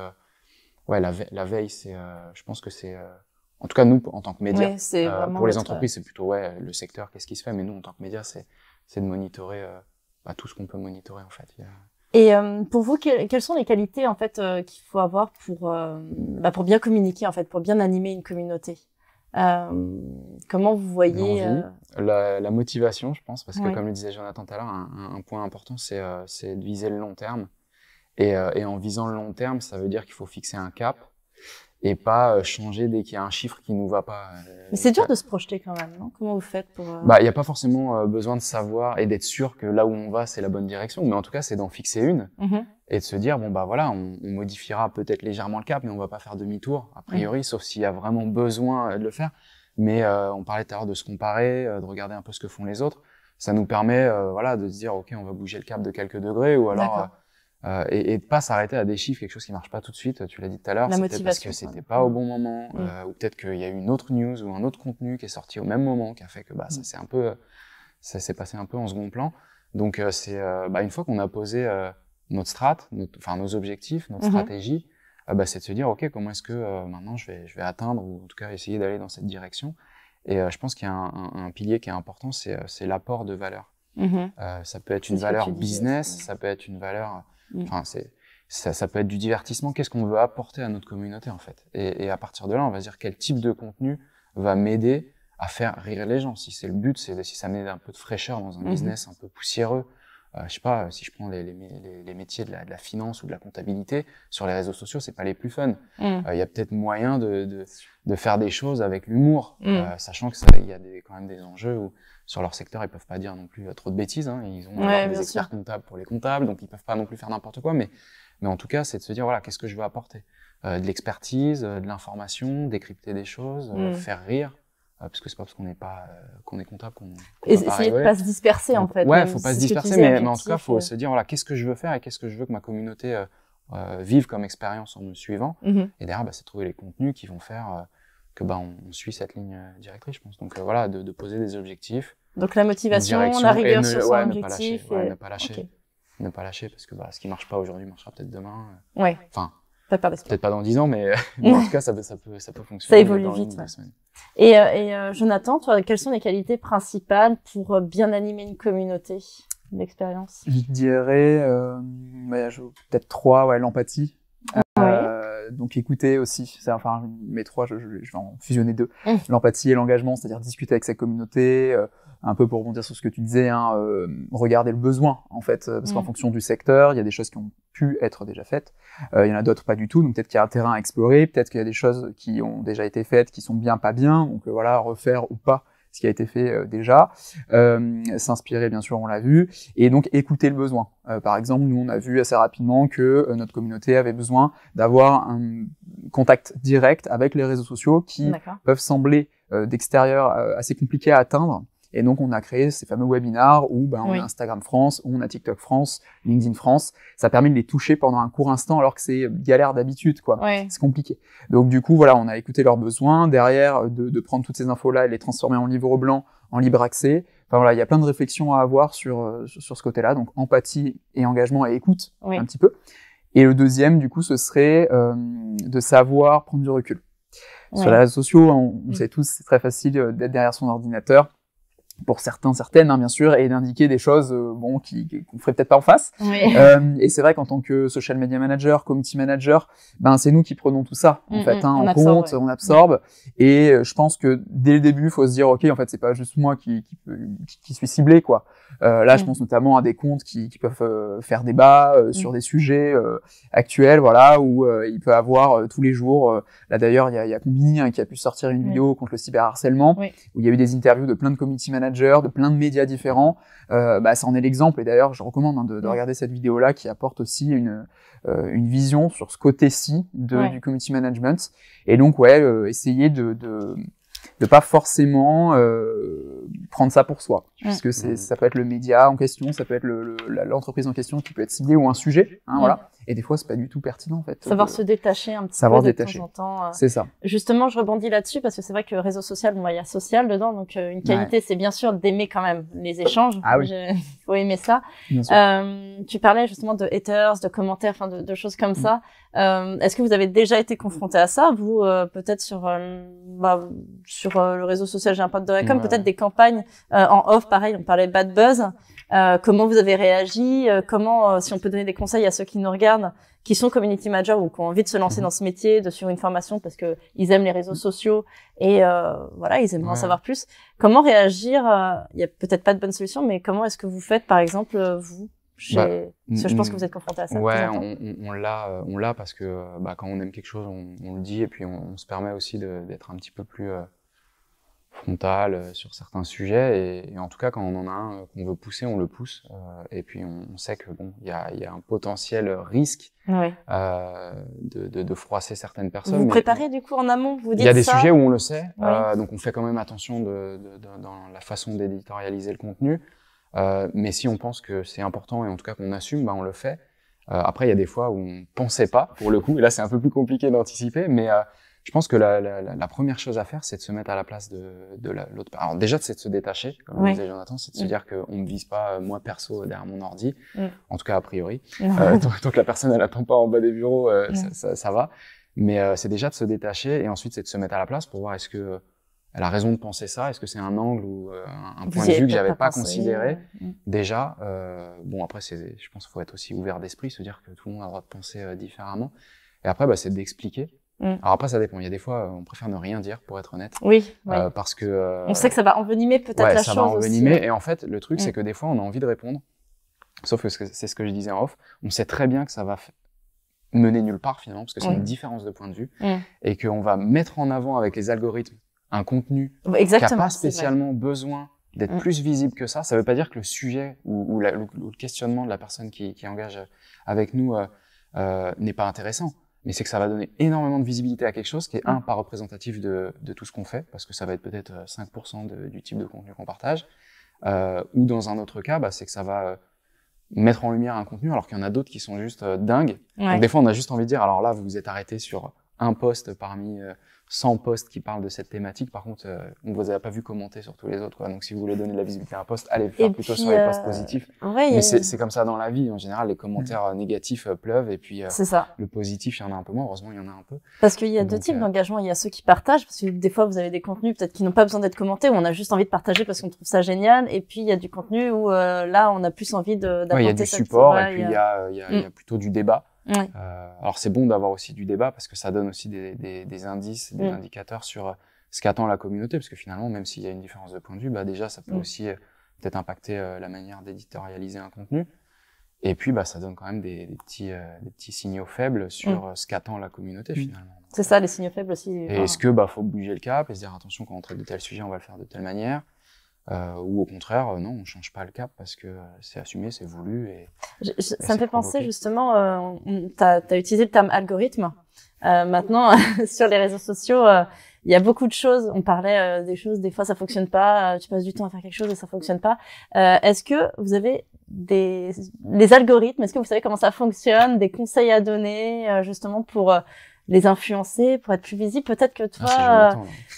Speaker 3: ouais, la, ve- la veille, c'est, euh, je pense que c'est, euh, en tout cas nous, en tant que médias,
Speaker 2: Oui,
Speaker 3: euh, pour les entreprises, c'est plutôt ouais, le secteur, qu'est-ce qui se fait, mais nous, en tant que médias, c'est, de monitorer bah, tout ce qu'on peut monitorer en fait.
Speaker 2: Et pour vous, que- quelles sont les qualités en fait qu'il faut avoir pour bah, pour bien communiquer en fait, pour bien animer une communauté? Comment vous voyez
Speaker 3: La, la motivation, je pense, parce que comme le disait Jonathan tout à l'heure, un, un- point important, c'est, c'est de viser le long terme. Et, euh, et en visant le long terme, ça veut dire qu'il faut fixer un cap et pas euh, changer dès qu'il y a un chiffre qui nous va pas. euh,
Speaker 2: Mais c'est dur de se projeter quand même, non? Comment vous faites pour
Speaker 3: Bah, il n'y a pas forcément besoin de savoir et d'être sûr que là où on va, c'est la bonne direction. Mais en tout cas, c'est d'en fixer une
Speaker 2: mhm.
Speaker 3: et de se dire, bon, bah voilà, on, on modifiera peut-être légèrement le cap, mais on va pas faire demi-tour, a priori, sauf s'il y a vraiment besoin de le faire. Mais euh, on parlait tout à l'heure de se comparer, de regarder un peu ce que font les autres. Ça nous permet, euh, voilà, de se dire, OK, on va bouger le cap de quelques degrés ou alors. Euh, et, et de pas s'arrêter à des chiffres, quelque chose qui marche pas tout de suite. Tu l'as dit tout à l'heure, peut-être parce que c'était pas au bon moment,
Speaker 2: Mm.
Speaker 3: euh, ou peut-être qu'il y a eu une autre news ou un autre contenu qui est sorti au même moment, qui a fait que bah
Speaker 2: Mm.
Speaker 3: ça s'est un peu, ça s'est passé un peu en second plan. Donc euh, c'est, euh, bah, une fois qu'on a posé euh, notre strat, notre, enfin nos objectifs, notre
Speaker 2: Mhm.
Speaker 3: stratégie, euh, bah, c'est de se dire ok comment est-ce que euh, maintenant je vais, je vais atteindre ou en tout cas essayer d'aller dans cette direction. Et euh, je pense qu'il y a un, un- un pilier qui est important, c'est, c'est l'apport de valeur. Euh, ça peut être une valeur business, ça peut être une valeur,
Speaker 2: Mm.
Speaker 3: enfin c'est, ça, ça peut être du divertissement. Qu'est-ce qu'on veut apporter à notre communauté en fait? Et, et à partir de là, on va se dire quel type de contenu va m'aider à faire rire les gens? Si c'est le but, c'est si ça met un peu de fraîcheur dans un
Speaker 2: Mhm.
Speaker 3: business un peu poussiéreux, euh, je sais pas, si je prends les, les, les, les métiers de la, de la, finance ou de la comptabilité, sur les réseaux sociaux, c'est pas les plus fun. Il
Speaker 2: Mm.
Speaker 3: y a peut-être moyen de, de, de, faire des choses avec l'humour,
Speaker 2: Mm.
Speaker 3: euh, sachant que il y a des, quand même des enjeux où sur leur secteur, ils peuvent pas dire non plus euh, trop de bêtises. Hein, ils ont
Speaker 2: Ouais,
Speaker 3: des experts comptables pour les comptables, donc ils peuvent pas non plus faire n'importe quoi. Mais, mais en tout cas, c'est de se dire voilà, qu'est-ce que je veux apporter? Euh, De l'expertise, euh, de l'information, décrypter des choses, euh,
Speaker 2: Mm.
Speaker 3: faire rire. Euh, parce que c'est pas parce qu'on n'est pas euh, qu'on est comptable qu'on
Speaker 2: Et
Speaker 3: pas
Speaker 2: essayer de pas se disperser, en fait.
Speaker 3: Ouais, faut pas se disperser, mais, mais en tout cas,
Speaker 2: objectif,
Speaker 3: faut
Speaker 2: euh,
Speaker 3: se dire voilà, qu'est-ce que je veux faire et qu'est-ce que je veux que ma communauté euh, vive comme expérience en me suivant.
Speaker 2: mhm.
Speaker 3: Et derrière, bah, c'est trouver les contenus qui vont faire euh, que bah, on, on suit cette ligne directrice, je pense. Donc voilà, de, de poser des objectifs,
Speaker 2: Donc la motivation, la
Speaker 3: et
Speaker 2: rigueur
Speaker 3: ne,
Speaker 2: sur son
Speaker 3: ouais, ne pas lâcher,
Speaker 2: objectif.
Speaker 3: ouais,
Speaker 2: et-
Speaker 3: ne pas lâcher, ne pas lâcher, parce que bah, ce qui marche pas aujourd'hui marchera peut-être demain.
Speaker 2: Ouais,
Speaker 3: Enfin, peut-être pas dans dix ans, mais, mais en tout cas, ça peut, ça peut, ça peut
Speaker 2: Ça
Speaker 3: fonctionner.
Speaker 2: évolue
Speaker 3: dans une
Speaker 2: vite, ouais. Et, euh, et euh, Jonathan, toi, quelles sont les qualités principales pour euh, bien animer une communauté d'expérience?
Speaker 4: Je dirais je- peut-être trois, ouais, l'empathie. Euh, donc écouter aussi, enfin mes trois, je, je- je vais en fusionner deux.
Speaker 2: Mm.
Speaker 4: L'empathie et l'engagement, c'est-à-dire discuter avec sa communauté, euh, un peu pour rebondir sur ce que tu disais, hein, euh, regarder le besoin en fait, euh, parce qu'en
Speaker 2: Mm.
Speaker 4: fonction du secteur, il y a des choses qui ont pu être déjà faites, euh, il y en a d'autres pas du tout, donc peut-être qu'il y a un terrain à explorer, peut-être qu'il y a des choses qui ont déjà été faites, qui sont bien pas bien, donc euh, voilà, refaire ou pas ce qui a été fait euh, déjà, euh, s'inspirer bien sûr, on l'a vu, et donc écouter le besoin. Euh, par exemple, nous on a vu assez rapidement que notre communauté avait besoin d'avoir un contact direct avec les réseaux sociaux qui peuvent sembler euh, d'extérieur euh, assez compliqués à atteindre. Et donc on a créé ces fameux webinars où ben, on
Speaker 2: Oui.
Speaker 4: a Instagram France, on a TikTok France, LinkedIn France. Ça permet de les toucher pendant un court instant alors que c'est galère d'habitude, quoi.
Speaker 2: Ouais.
Speaker 4: C'est compliqué. Donc du coup, voilà, on a écouté leurs besoins. Derrière, de, de prendre toutes ces infos-là et les transformer en livre blanc, en libre accès. Enfin voilà, il y a plein de réflexions à avoir sur, euh, sur, ce côté-là. Donc empathie et engagement et écoute
Speaker 2: Oui.
Speaker 4: un petit peu. Et le deuxième, du coup, ce serait euh, de savoir prendre du recul. Sur les réseaux sociaux, on, on
Speaker 2: Mm.
Speaker 4: sait tous, c'est très facile euh, d'être derrière son ordinateur, pour certains, certaines, hein, bien sûr, et d'indiquer des choses, euh, bon, qui qu'on ferait peut-être pas en face.
Speaker 2: Oui.
Speaker 4: Euh, et c'est vrai qu'en tant que social media manager, community manager, ben c'est nous qui prenons tout ça en
Speaker 2: Mm,
Speaker 4: fait,
Speaker 2: mm,
Speaker 4: hein,
Speaker 2: on absorbe,
Speaker 4: compte,
Speaker 2: ouais.
Speaker 4: on absorbe. Et euh, je pense que dès le début, il faut se dire ok, en fait, c'est pas juste moi qui qui, qui, qui suis ciblé quoi. Euh, là, je
Speaker 2: Mm.
Speaker 4: pense notamment à des comptes qui, qui peuvent euh, faire débat euh, sur des sujets euh, actuels, voilà, où euh, il peut avoir tous les jours. euh, là d'ailleurs, il y a, y a Combini hein, qui a pu sortir une vidéo contre le cyberharcèlement,
Speaker 2: Oui.
Speaker 4: où il y a eu des interviews de plein de community managers, de plein de médias différents. Euh, bah, ça en est l'exemple. Et d'ailleurs, je recommande hein, de, de regarder cette vidéo-là qui apporte aussi une, euh, une vision sur ce côté-ci de,
Speaker 2: Ouais.
Speaker 4: du community management. Et donc, ouais, euh, essayer de, de de pas forcément euh, prendre ça pour soi, puisque c'est ça peut être le média en question, ça peut être le- le- la- l'entreprise en question qui peut être ciblée ou un sujet, hein, voilà. Et des fois, c'est pas du tout pertinent en fait.
Speaker 2: Savoir
Speaker 4: de-
Speaker 2: se détacher un petit
Speaker 4: savoir
Speaker 2: peu de
Speaker 4: détacher.
Speaker 2: temps en temps. euh.
Speaker 4: C'est ça.
Speaker 2: Justement, je rebondis là-dessus parce que c'est vrai que réseau social, bon, il y a social dedans, donc euh, une qualité, c'est bien sûr d'aimer quand même les échanges.
Speaker 4: Ah oui.
Speaker 2: Je- faut aimer ça.
Speaker 4: Bien sûr.
Speaker 2: Euh, tu parlais justement de haters, de commentaires, enfin de, de choses comme
Speaker 4: Mm.
Speaker 2: ça. Euh, Est-ce que vous avez déjà été confronté à ça, vous, euh, peut-être sur euh, bah, sur le réseau social, j'ai un pote de la com,
Speaker 3: Ouais.
Speaker 2: peut-être des campagnes euh, en off, pareil, on parlait bad buzz. Euh, comment vous avez réagi euh, Comment, euh, si on peut donner des conseils à ceux qui nous regardent, qui sont community managers ou qui ont envie de se lancer
Speaker 3: Mhm.
Speaker 2: dans ce métier, de suivre une formation parce que ils aiment les réseaux sociaux et euh, voilà, ils aimeraient en savoir plus. Comment réagir Il y a peut-être pas de bonne solution, mais comment est-ce que vous faites, par exemple, vous chez...
Speaker 3: Bah,
Speaker 2: Parce que je pense que vous êtes confronté à ça.
Speaker 3: Ouais, on, l'a, on l'a parce que bah, quand on aime quelque chose, on, on le dit et puis on, on se permet aussi d'être un petit peu plus euh, frontal euh, sur certains sujets. Et, et en tout cas, quand on en a un euh, qu'on veut pousser, on le pousse. euh, et puis on, sait que bon, il y a, il y a un potentiel risque euh, de, de, de froisser certaines personnes.
Speaker 2: Vous vous préparez du coup en amont Vous dites
Speaker 3: il y a des
Speaker 2: ça
Speaker 3: sujets où on le sait,
Speaker 2: Oui.
Speaker 3: euh, donc on fait quand même attention de, de- de- dans la façon d'éditorialiser le contenu. Euh, mais si on pense que c'est important et en tout cas qu'on assume, bah on le fait. Euh, après, il y a des fois où on pensait pas, pour le coup, et là c'est un peu plus compliqué d'anticiper, mais euh, je pense que la, la, la- première chose à faire, c'est de se mettre à la place de, de la- l'autre. Alors déjà, c'est de se détacher, comme le disait Jonathan, c'est de se
Speaker 2: Mm.
Speaker 3: dire qu'on ne vise pas, euh, moi perso, derrière mon ordi,
Speaker 2: Mm.
Speaker 3: en tout cas a priori. Euh, tant, tant que la personne elle attend pas en bas des bureaux, euh,
Speaker 2: Ouais.
Speaker 3: ça, ça, ça va. Mais euh, c'est déjà de se détacher et ensuite c'est de se mettre à la place pour voir est-ce que euh, elle a raison de penser ça, est-ce que c'est un angle ou euh, un, point de vue que j'avais pas,
Speaker 2: pensé,
Speaker 3: considéré
Speaker 2: euh, mm.
Speaker 3: déjà. Euh, bon après c'est, je pense qu'il faut être aussi ouvert d'esprit, se dire que tout le monde a le droit de penser euh, différemment. Et après bah, c'est d'expliquer.
Speaker 2: Mm.
Speaker 3: Alors après ça dépend. Il y a des fois euh, on préfère ne rien dire pour être honnête,
Speaker 2: Oui, oui.
Speaker 3: euh, parce que euh,
Speaker 2: on sait que ça va envenimer peut-être
Speaker 3: ouais,
Speaker 2: la
Speaker 3: ça
Speaker 2: chose
Speaker 3: va envenimer.
Speaker 2: aussi.
Speaker 3: Et en fait, le truc,
Speaker 2: Mm.
Speaker 3: c'est que des fois, on a envie de répondre. Sauf que c'est ce que je disais en off, on sait très bien que ça va mener nulle part finalement, parce que c'est
Speaker 2: Oui.
Speaker 3: une différence de point de vue,
Speaker 2: Mm.
Speaker 3: et qu'on va mettre en avant avec les algorithmes un contenu qui n'a pas spécialement besoin d'être
Speaker 2: Mm.
Speaker 3: plus visible que ça. Ça ne veut pas dire que le sujet ou, ou la- ou le questionnement de la personne qui, qui engage avec nous euh, euh, n'est pas intéressant. Mais c'est que ça va donner énormément de visibilité à quelque chose qui est, un, pas représentatif de, de tout ce qu'on fait, parce que ça va être peut-être euh, 5% de- du type de contenu qu'on partage. Euh, ou dans un autre cas, bah, c'est que ça va euh, mettre en lumière un contenu, alors qu'il y en a d'autres qui sont juste euh, dingues.
Speaker 2: Ouais.
Speaker 3: Donc des fois, on a juste envie de dire, alors là, vous vous êtes arrêté sur un post parmi euh, 100 posts qui parlent de cette thématique. Par contre, euh, on vous a pas vu commenter sur tous les autres. quoi. Donc si vous voulez donner de la visibilité à un post, allez le faire
Speaker 2: Et
Speaker 3: plutôt
Speaker 2: puis,
Speaker 3: sur les
Speaker 2: euh,
Speaker 3: posts positifs.
Speaker 2: Ouais,
Speaker 3: Mais c'est comme ça dans la vie. En général, les commentaires euh, négatifs pleuvent et puis
Speaker 2: ça.
Speaker 3: le positif, il y en a un peu moins. Heureusement, il y en a un peu.
Speaker 2: Parce qu'il y a deux types d'engagement. Il y a ceux qui partagent, parce que des fois, vous avez des contenus peut-être qui n'ont pas besoin d'être commentés, où on a juste envie de partager parce qu'on trouve ça génial. Et puis, il y a du contenu où là, on a plus envie d'apporter
Speaker 3: Ouais, il y a du support et puis
Speaker 2: ouais,
Speaker 3: il y a, il y a- il y a plutôt du débat.
Speaker 2: Ouais.
Speaker 3: Euh, alors c'est bon d'avoir aussi du débat parce que ça donne aussi des, des, des indices, des
Speaker 2: Mm.
Speaker 3: indicateurs sur euh, ce qu'attend la communauté. Parce que finalement, même s'il y a une différence de point de vue, bah déjà ça peut
Speaker 2: Mm.
Speaker 3: aussi euh, peut-être impacter euh, la manière d'éditorialiser un contenu. Et puis bah ça donne quand même des, des petits euh, des petits signaux faibles sur euh, ce qu'attend la communauté
Speaker 4: Mm.
Speaker 3: finalement.
Speaker 2: C'est ça, les signaux faibles aussi.
Speaker 3: Et
Speaker 2: Enfin,
Speaker 3: est-ce que bah faut bouger le cap et se dire attention quand on traite de tel sujet, on va le faire de telle manière? Euh, ou au contraire, euh, non, on change pas le cap parce que euh, c'est assumé, c'est voulu et
Speaker 2: Je- je- ça me fait penser
Speaker 3: provoqué.
Speaker 2: justement, euh, tu as, utilisé le terme algorithme. Euh, maintenant, sur les réseaux sociaux, euh, il y a beaucoup de choses. On parlait des choses, des fois ça fonctionne pas. tu passes du temps à faire quelque chose et ça fonctionne pas. Euh, est-ce que vous avez des les algorithmes? Est-ce que vous savez comment ça fonctionne? Des conseils à donner euh, justement pour euh, les influencer, pour être plus visible Peut-être que toi,
Speaker 3: Ah,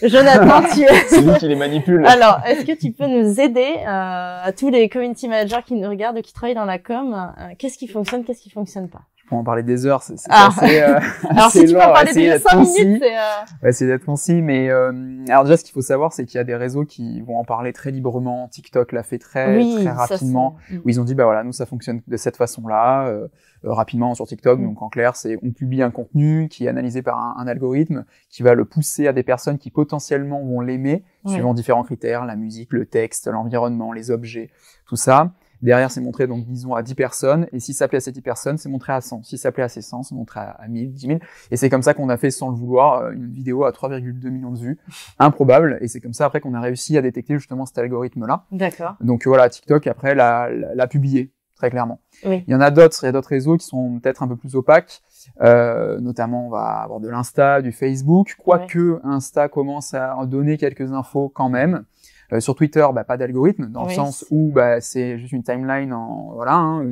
Speaker 2: euh,
Speaker 3: Jonathan, là.
Speaker 2: Jonathan, tu es
Speaker 3: c'est lui qui les manipule.
Speaker 2: alors, est-ce que tu peux nous aider euh, à tous les community managers qui nous regardent ou qui travaillent dans la com euh, Qu'est-ce qui fonctionne, qu'est-ce qui fonctionne pas?
Speaker 4: Peux en parler des heures, c'est c'est
Speaker 2: Ah.
Speaker 4: assez, euh,
Speaker 2: Alors,
Speaker 4: assez
Speaker 2: si tu peux en parler de
Speaker 4: d'être
Speaker 2: 5
Speaker 4: concis.
Speaker 2: minutes, c'est... Euh...
Speaker 4: On essayer d'être concis, mais euh, alors déjà, ce qu'il faut savoir, c'est qu'il y a des réseaux qui vont en parler très librement. TikTok l'a fait très
Speaker 2: oui,
Speaker 4: très rapidement. où ils ont dit bah voilà nous ça fonctionne de cette façon-là euh, euh, rapidement sur TikTok
Speaker 2: Mm.
Speaker 4: donc en clair c'est on publie un contenu qui est analysé par un, un algorithme qui va le pousser à des personnes qui potentiellement vont l'aimer suivant différents critères la musique le texte l'environnement les objets tout ça derrière c'est montré donc disons à 10 personnes et si ça plaît à ces 10 personnes c'est montré à 100 si ça plaît à ces 100 c'est montré à, à 1000 10 000 et c'est comme ça qu'on a fait sans le vouloir euh, une vidéo à 3,2 millions de vues improbable et c'est comme ça après qu'on a réussi à détecter justement cet algorithme là
Speaker 2: D'accord.
Speaker 4: donc voilà, TikTok après l'a, l'a l'a publié très clairement.
Speaker 2: Oui.
Speaker 4: Il y en a d'autres, il y a d'autres réseaux qui sont peut-être un peu plus opaques. Euh, notamment, on va avoir de l'Insta, du Facebook. Quoique Insta commence à en donner quelques infos quand même. Euh, sur Twitter, bah, pas d'algorithme dans
Speaker 2: Oui.
Speaker 4: le sens où bah, c'est juste une timeline. En, voilà, hein,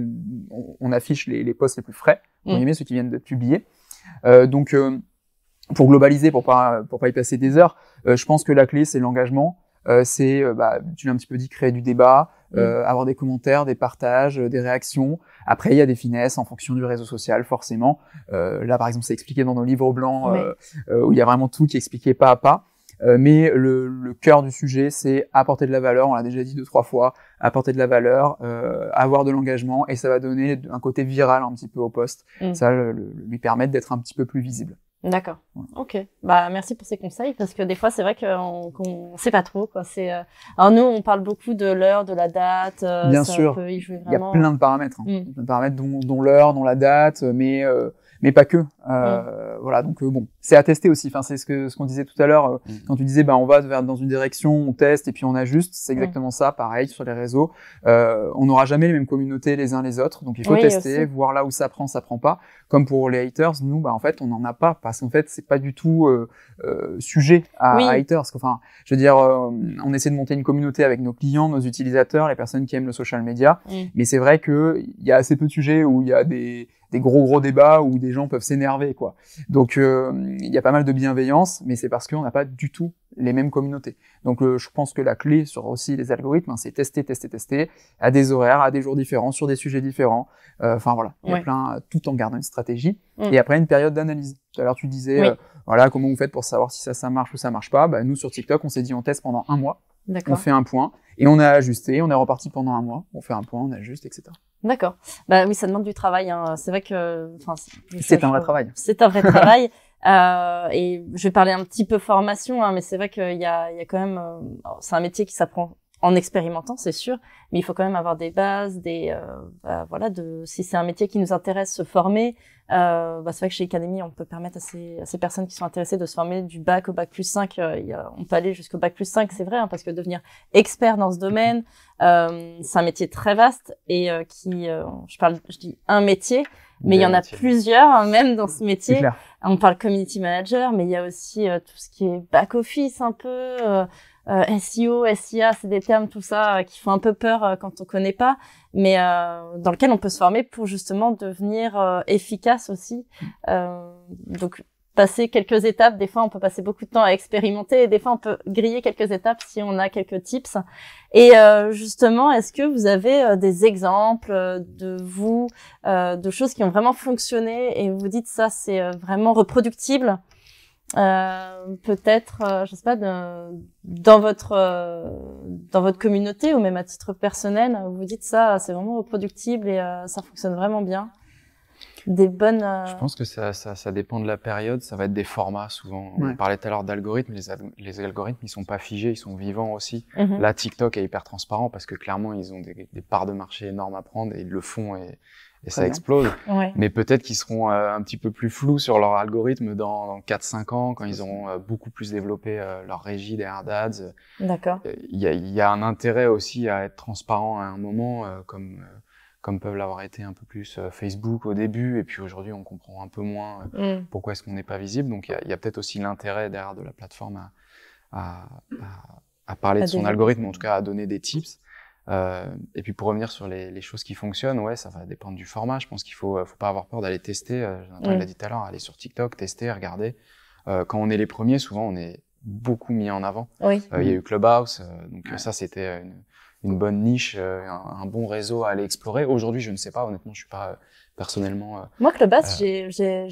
Speaker 4: on, on affiche les, les posts les plus frais, entre
Speaker 2: Mm.
Speaker 4: ceux qui viennent d'être publiés. Euh, donc, euh, pour globaliser, pour pas pour pas y passer des heures, euh, je pense que la clé c'est l'engagement. Euh, c'est, euh, bah, tu l'as un petit peu dit, créer du débat, euh, avoir des commentaires, des partages, des réactions. Après, il y a des finesses en fonction du réseau social, forcément. Euh, là, par exemple, c'est expliqué dans nos livres blancs, euh, où il y a vraiment tout qui est expliqué pas à pas. Euh, mais le, le cœur du sujet, c'est apporter de la valeur. On l'a déjà dit deux trois fois. Apporter de la valeur, euh, avoir de l'engagement, et ça va donner un côté viral un petit peu au poste.
Speaker 2: Mm.
Speaker 4: Ça le- le- lui permettre d'être un petit peu plus visible.
Speaker 2: D'accord.
Speaker 4: Ouais.
Speaker 2: Ok. Bah merci pour ces conseils parce que des fois c'est vrai qu'on qu'on sait pas trop quoi. C'est euh, alors nous on parle beaucoup de l'heure, de la date. euh,
Speaker 4: Bien
Speaker 2: ça
Speaker 4: sûr.
Speaker 2: peut y jouer
Speaker 4: Il y a
Speaker 2: vraiment.
Speaker 4: plein de paramètres, hein.
Speaker 2: Mm.
Speaker 4: plein de paramètres dont, dont l'heure, dont la date, mais euh, mais pas que. Euh, Voilà, donc euh, bon, c'est à tester aussi. Enfin, c'est ce que ce qu'on disait tout à l'heure euh,
Speaker 3: Mm.
Speaker 4: quand tu disais, bah on va vers dans une direction, on teste et puis on ajuste. C'est exactement ça, pareil sur les réseaux. Euh, on n'aura jamais les mêmes communautés les uns les autres, donc il faut
Speaker 2: Oui,
Speaker 4: tester,
Speaker 2: aussi.
Speaker 4: voir là où ça prend, ça prend pas. Comme pour les haters, nous, bah en fait, on n'en a pas parce qu'en fait, c'est pas du tout euh, euh, sujet à,
Speaker 2: Oui.
Speaker 4: à haters. Enfin, je veux dire, euh, on essaie de monter une communauté avec nos clients, nos utilisateurs, les personnes qui aiment le social media.
Speaker 2: Mm.
Speaker 4: Mais c'est vrai que il y a assez peu de sujets où il y a des, des gros gros débats où des gens peuvent s'énerver quoi. Donc euh, il y a pas mal de bienveillance, mais c'est parce qu'on n'a pas du tout les mêmes communautés. Donc euh, je pense que la clé sur aussi les algorithmes, hein, c'est tester, tester, tester à des horaires, à des jours différents, sur des sujets différents. Euh, Enfin voilà, il y a
Speaker 2: Ouais.
Speaker 4: plein, tout en gardant une stratégie.
Speaker 2: Mm.
Speaker 4: Et après une période d'analyse. Tout à l'heure tu disais,
Speaker 2: Oui.
Speaker 4: euh, voilà comment vous faites pour savoir si ça ça marche ou ça marche pas. Bah, nous sur TikTok, on s'est dit on teste pendant un mois, on fait un point et on a ajusté, on est reparti pendant un mois, on fait un point, on ajuste, etc.
Speaker 2: D'accord. Bah oui, ça demande du travail. Hein. C'est vrai que, enfin,
Speaker 4: C'est un vrai travail.
Speaker 2: C'est un vrai travail. Euh, et je vais parler un petit peu formation, hein, mais c'est vrai qu'il y a, y a quand même, euh, c'est un métier qui s'apprend en expérimentant, c'est sûr, mais il faut quand même avoir des bases, des bah, voilà, de si c'est un métier qui nous intéresse, se former. bah, c'est vrai que chez Academy, on peut permettre à ces, à ces personnes qui sont intéressées de se former du bac au bac plus 5. il y a, on peut aller jusqu'au bac plus 5, c'est vrai, hein, parce que devenir expert dans ce domaine, c'est un métier très vaste et qui, je parle, je dis un métier, mais il y en a plusieurs hein, même dans ce métier. On parle community manager, mais il y a aussi euh, tout ce qui est back office un peu, euh, euh SEO, SIA, c'est des termes tout ça euh, qui font un peu peur quand on connaît pas, mais dans lequel on peut se former pour justement devenir efficace aussi. donc passer quelques étapes. Des fois, on peut passer beaucoup de temps à expérimenter et des fois, on peut griller quelques étapes si on a quelques tips. Et euh, justement, est-ce que vous avez euh, des exemples euh, de vous, de choses qui ont vraiment fonctionné et vous dites ça, c'est vraiment reproductible peut-être, je sais pas, dans votre dans votre communauté ou même à titre personnel, vous dites ça, c'est vraiment reproductible et ça fonctionne vraiment bien des bonnes. Euh,
Speaker 3: Je pense que ça, ça, ça, dépend de la période. Ça va être des formats souvent. On parlait tout à l'heure d'algorithmes. Les, les, algorithmes, ils sont pas figés, ils sont vivants aussi. Mhm. Là, TikTok est hyper transparent parce que clairement, ils ont des, des, parts de marché énormes à prendre et ils le font et, et ça explose.
Speaker 2: Ouais.
Speaker 3: Mais peut-être qu'ils seront euh, un petit peu plus flous sur leur algorithme dans, dans 4-5 ans quand ils auront euh, beaucoup plus développé leur régie des ads.
Speaker 2: D'accord.
Speaker 3: Il y a, y a un intérêt aussi à être transparent à un moment, comme comme peuvent l'avoir été un peu plus euh, Facebook au début, et puis aujourd'hui on comprend un peu moins euh, mm. pourquoi est-ce qu'on n'est pas visible. Donc il y a, peut-être aussi l'intérêt derrière de la plateforme à, à, parler de son algorithme, en tout cas à donner des tips. Euh, et puis pour revenir sur les, les, choses qui fonctionnent, ouais, ça va dépendre du format. Je pense qu'il faut, euh, faut pas avoir peur d'aller tester. Euh, Jonathan mm. l'a dit tout à l'heure, aller sur TikTok, tester, regarder. Euh, quand on est les premiers, souvent on est beaucoup mis en avant.
Speaker 2: Oui.
Speaker 3: Il y a eu Clubhouse, donc ça c'était une, une bonne niche, euh, un, un, bon réseau à aller explorer. Aujourd'hui, je ne sais pas, honnêtement, je suis pas euh, personnellement. Euh,
Speaker 2: Moi, Clubhouse, euh,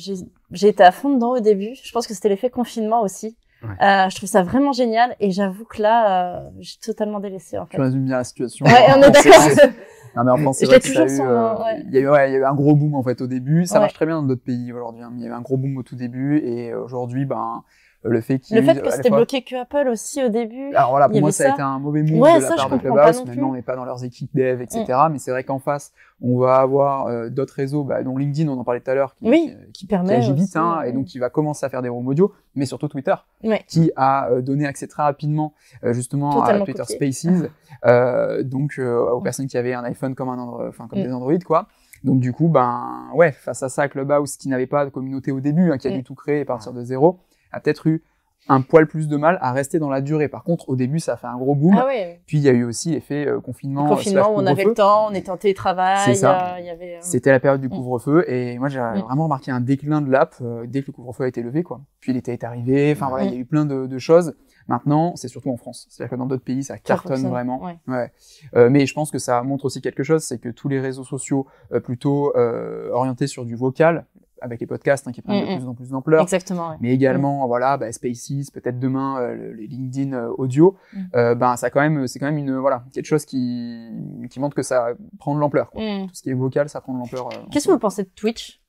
Speaker 2: j'ai été à fond dedans au début. Je pense que c'était l'effet confinement aussi. Ouais. Euh, je trouve ça vraiment génial et j'avoue que là, euh, j'ai totalement délaissé en fait.
Speaker 4: Tu résumes bien la situation.
Speaker 2: Ouais, on est d'accord.
Speaker 4: non mais en France, c'est vrai qu'il y, a eu, ouais. il, y a eu, ouais, il y a eu un gros boom en fait au début. Ça marche très bien dans d'autres pays aujourd'hui. Hein. Il y a eu un gros boom au tout début et aujourd'hui, ben le fait
Speaker 2: qu'il le fait que c'était bloqué que Apple aussi au début
Speaker 4: alors voilà pour moi ça, a été un mauvais move de la part de Clubhouse maintenant on n'est pas dans leurs équipes dev etc mm. mais c'est vrai qu'en face on va avoir euh, d'autres réseaux bah, dont LinkedIn on en parlait tout à l'heure
Speaker 2: qui, oui, qui, permet
Speaker 4: agit vite hein, et donc qui va commencer à faire des room audio mais surtout Twitter
Speaker 2: ouais.
Speaker 4: qui a euh, donné accès très rapidement euh, justement
Speaker 2: Totalement
Speaker 4: à Twitter
Speaker 2: copié.
Speaker 4: Spaces euh, donc aux personnes qui avaient un iPhone comme un Android enfin comme mm. des Android quoi donc du coup ben ouais face à ça Clubhouse qui n'avait pas de communauté au début hein, qui a
Speaker 2: Mm.
Speaker 4: du tout créé à partir de zéro a peut-être eu un poil plus de mal à rester dans la durée. Par contre, au début, ça a fait un gros boom.
Speaker 2: Ah ouais.
Speaker 4: Puis il y a eu aussi l'effet euh, confinement.
Speaker 2: Le confinement où on avait le temps, on était en télétravail. Avait. euh,
Speaker 4: C'était la période du
Speaker 2: Mm.
Speaker 4: couvre-feu et moi j'ai
Speaker 2: Mm.
Speaker 4: vraiment remarqué un déclin de l'app euh, dès que le couvre-feu a été levé quoi. Puis l'été est arrivé, enfin voilà,
Speaker 2: Mm.
Speaker 4: il y a eu plein de, de choses. Maintenant, c'est surtout en France. C'est-à-dire que dans d'autres pays, ça cartonne vraiment.
Speaker 2: Ouais.
Speaker 4: Ouais. Euh, mais je pense que ça montre aussi quelque chose, c'est que tous les réseaux sociaux euh, plutôt euh, orientés sur du vocal, avec les podcasts hein, qui prennent
Speaker 2: Mm,
Speaker 4: de
Speaker 2: mm.
Speaker 4: plus en plus d'ampleur,
Speaker 2: Exactement. Ouais.
Speaker 4: mais également voilà bah, Spaces peut-être demain euh, le- les LinkedIn euh, audio
Speaker 2: Mm.
Speaker 4: euh, ben ça quand même c'est quand même une voilà quelque chose qui qui montre que ça prend de l'ampleur quoi.
Speaker 2: Mm.
Speaker 4: tout ce qui est vocal ça prend de l'ampleur
Speaker 2: Qu'est-ce que vous pensez de Twitch?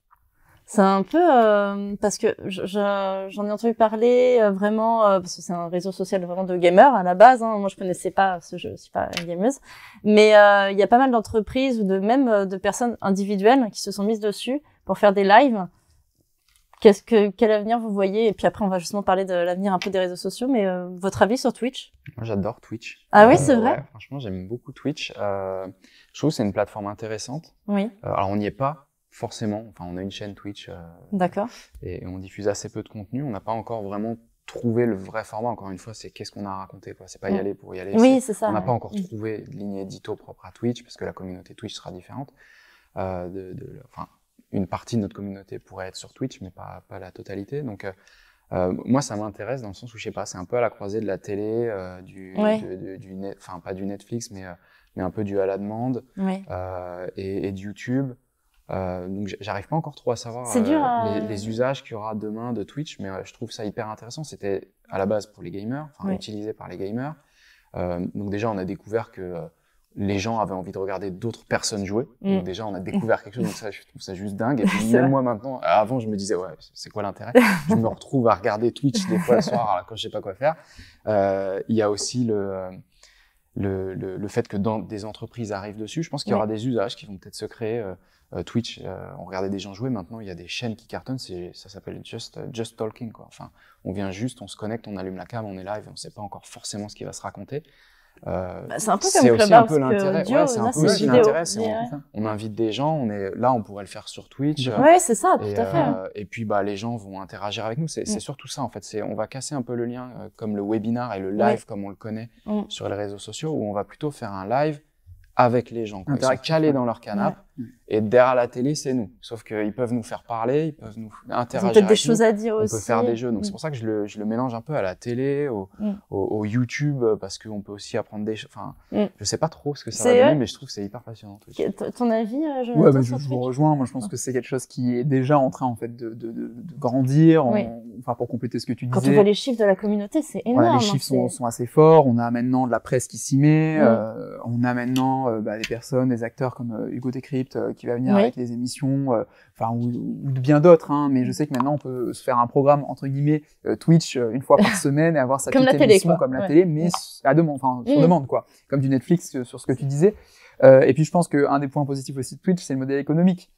Speaker 2: C'est un peu euh, parce que je- je- j'en ai entendu parler euh, vraiment euh, parce que c'est un réseau social vraiment de gamers à la base. Hein. Moi, je connaissais pas ce jeu, je suis pas une gameuse, mais il y a pas mal d'entreprises ou de même de personnes individuelles qui se sont mises dessus pour faire des lives. Qu'est-ce que quel avenir vous voyez? Et puis après, on va justement parler de l'avenir un peu des réseaux sociaux. Mais euh, votre avis sur Twitch?
Speaker 3: Moi, j'adore Twitch.
Speaker 2: Ah oui,
Speaker 3: Euh,
Speaker 2: c'est vrai?
Speaker 3: ouais, Franchement, j'aime beaucoup Twitch. Euh, je trouve que c'est une plateforme intéressante.
Speaker 2: Oui,
Speaker 3: alors, on n'y est pas forcément. Enfin, on a une chaîne Twitch
Speaker 2: d'accord.
Speaker 3: et, et on diffuse assez peu de contenu. On n'a pas encore vraiment trouvé le vrai format. Encore une fois, c'est qu'est-ce qu'on a raconté. quoi. C'est pas y
Speaker 2: Mm.
Speaker 3: aller pour y aller.
Speaker 2: Oui, c'est ça.
Speaker 3: On n'a
Speaker 2: ouais.
Speaker 3: pas encore
Speaker 2: Mm.
Speaker 3: trouvé de ligne édito propre à Twitch parce que la communauté Twitch sera différente. De, de, enfin, une partie de notre communauté pourrait être sur Twitch, mais pas, pas la totalité. Donc, euh, euh, moi, ça m'intéresse dans le sens où je sais pas, c'est un peu à la croisée de la télé, euh, du,
Speaker 2: Ouais.
Speaker 3: de- de- du net, enfin pas du Netflix, mais euh, mais un peu du à la demande
Speaker 2: Oui.
Speaker 3: euh, et, et de YouTube. Euh, donc j'arrive pas encore trop à savoir
Speaker 2: dur à-
Speaker 3: les, les usages qu'il y aura demain de Twitch, mais je trouve ça hyper intéressant. C'était à la base pour les gamers, enfin
Speaker 2: Ouais.
Speaker 3: utilisé par les gamers. Euh, donc déjà on a découvert que euh, les gens avaient envie de regarder d'autres personnes jouer.
Speaker 2: Mm.
Speaker 3: Donc déjà on a découvert quelque chose, donc ça je trouve ça juste dingue. Et puis même
Speaker 2: vrai.
Speaker 3: moi maintenant, avant je me disais ouais c'est quoi l'intérêt? Je me retrouve à regarder Twitch des fois le soir quand je sais pas quoi faire. Euh, Il y a aussi le le, le, le, fait que dans des entreprises arrivent dessus. Je pense qu'il y aura des usages qui vont peut-être se créer. Euh, euh, Twitch, euh, on regardait des gens jouer. Maintenant, il y a des chaînes qui cartonnent. Ça s'appelle just just talking. Quoi. Enfin, on vient juste, on se connecte, on allume la cam, on est live, on ne sait pas encore forcément ce qui va se raconter.
Speaker 2: Euh, bah, c'est un peu comme aussi un peu l'intérêt. Ouais,
Speaker 3: c'est un peu aussi l'intérêt. On, on, invite des gens. On est là, on pourrait le faire sur Twitch.
Speaker 2: Ouais, c'est ça, tout à fait. Euh,
Speaker 3: et puis, bah, les gens vont interagir avec nous. C'est mm. surtout ça, en fait. C'est, on va casser un peu le lien, euh, comme le webinar et le live, comme on le connaît mm. sur les réseaux sociaux, où on va plutôt faire un live avec les gens. Quoi. Ils sont calés dans leur canapé. Et derrière la télé, c'est nous. Sauf qu'ils peuvent nous faire parler, ils peuvent nous interagir.
Speaker 2: Peut-être des choses à dire
Speaker 3: aussi.
Speaker 2: On
Speaker 3: peut faire des jeux. Donc c'est mm. pour ça que je le, je le, mélange un peu à la télé, au, mm. au, YouTube, parce qu'on peut aussi apprendre des choses. Enfin, mm. je sais pas trop ce que ça va donner, mais je trouve que c'est hyper passionnant.
Speaker 2: Ton avis, euh,
Speaker 4: Jonathan, Ouais, bah, je, vous rejoins. Moi, je pense que c'est quelque chose qui est déjà en train, en fait, de, de, de, de grandir. enfin, pour compléter ce que tu disais.
Speaker 2: Quand on voit les chiffres de la communauté, c'est énorme.
Speaker 4: les chiffres sont, sont, assez forts. On a maintenant de la presse qui s'y met. Euh, on a maintenant euh, bah, des personnes, des acteurs comme Hugo Décrypte qui va venir avec les émissions, euh, enfin ou, bien d'autres. Hein, mais je sais que maintenant on peut se faire un programme entre guillemets euh, Twitch euh, une fois par semaine et avoir sa petite émission comme la télé, mais à demande, enfin sur mmh. demande quoi, comme du Netflix sur ce que tu disais. et puis je pense qu'un des points positifs aussi de Twitch, c'est le modèle économique,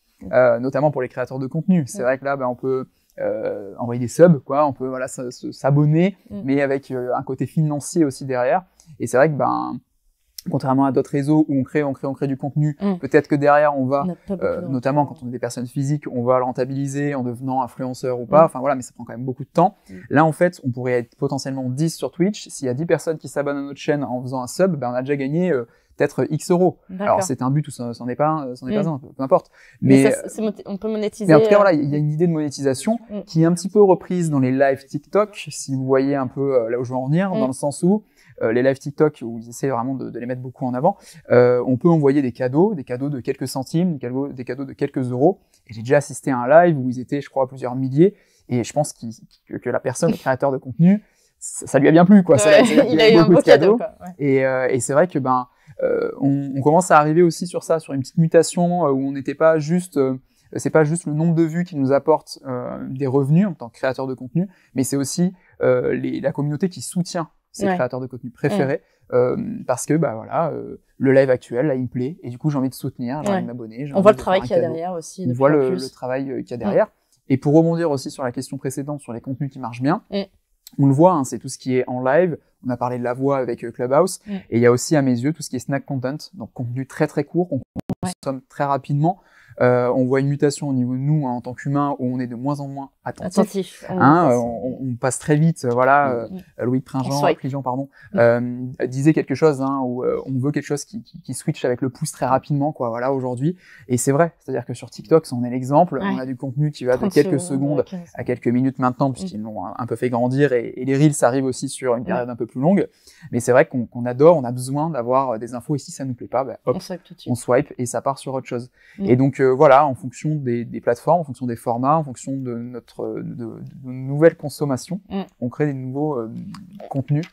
Speaker 4: notamment pour les créateurs de contenu. C'est vrai que là, ben, on peut euh, envoyer des subs, quoi. On peut voilà s'abonner, mais avec un côté financier aussi derrière. Et c'est vrai que ben Contrairement à d'autres réseaux où on crée, on crée, on crée du contenu, mm. peut-être que derrière on va, euh, notamment quand on est des personnes physiques, on va le rentabiliser en devenant influenceur ou pas. Mm. Enfin voilà, mais ça prend quand même beaucoup de temps. Mm. Là en fait, on pourrait être potentiellement 10 sur Twitch. S'il y a 10 personnes qui s'abonnent à notre chaîne en faisant un sub, ben on a déjà gagné euh, peut-être X euros. Alors c'est un but ou c'en est pas, c'en est pas un, peu importe.
Speaker 2: Mais, on peut monétiser.
Speaker 4: Mais en tout cas voilà, il y a une idée de monétisation qui est un petit peu reprise dans les lives TikTok. Si vous voyez un peu là où je veux en venir, dans le sens où euh, les lives TikTok où ils essaient vraiment de, les mettre beaucoup en avant, euh, on peut envoyer des cadeaux, des cadeaux de quelques centimes, des cadeaux, des cadeaux de quelques euros. Et j'ai déjà assisté à un live où ils étaient, je crois, plusieurs milliers. Et je pense que, la personne, le créateur de contenu, ça, lui a bien plu, quoi. ça,
Speaker 2: il, a, eu un beau cadeau.
Speaker 4: Et, euh, et c'est vrai que ben, on, commence à arriver aussi sur ça, sur une petite mutation où on n'était pas juste c'est pas juste le nombre de vues qui nous apporte des revenus en tant que créateur de contenu, mais c'est aussi les, la communauté qui soutient ses créateurs de contenu préférés, euh, parce que bah voilà, euh, le live actuel, là, il me plaît, et du coup j'ai envie de soutenir, j'ai envie de m'abonner.
Speaker 2: On voit le travail qu'il y a derrière aussi.
Speaker 4: On voit le, le, travail euh, qu'il y a derrière. Et pour rebondir aussi sur la question précédente sur les contenus qui marchent bien, on le voit, hein, c'est tout ce qui est en live. On a parlé de la voix avec Clubhouse, et il y a aussi à mes yeux tout ce qui est snack content, donc contenu très très court, qu'on consomme très rapidement. Euh, on voit une mutation au niveau de nous hein, en tant qu'humains où on est de moins en moins attentif. Hein, euh, on, passe très vite. Euh, voilà, mm, mm. Louis Prinjean, pardon, mm. disait quelque chose hein, où on veut quelque chose qui, qui, switch avec le pouce très rapidement, quoi. Voilà, aujourd'hui. Et c'est vrai, c'est-à-dire que sur TikTok, c'en est l'exemple. On a du contenu qui va de quelques secondes, à quelques minutes maintenant, puisqu'ils l'ont un peu fait grandir. Et, les reels, ça arrive aussi sur une période un peu plus longue. Mais c'est vrai qu'on adore, on a besoin d'avoir des infos. Et si ça nous plaît pas, bah, hop, on swipe et ça part sur autre chose. Et donc voilà, en fonction des, plateformes, en fonction des formats, en fonction de notre de, nouvelles consommations, mm. on crée des nouveaux euh, contenus.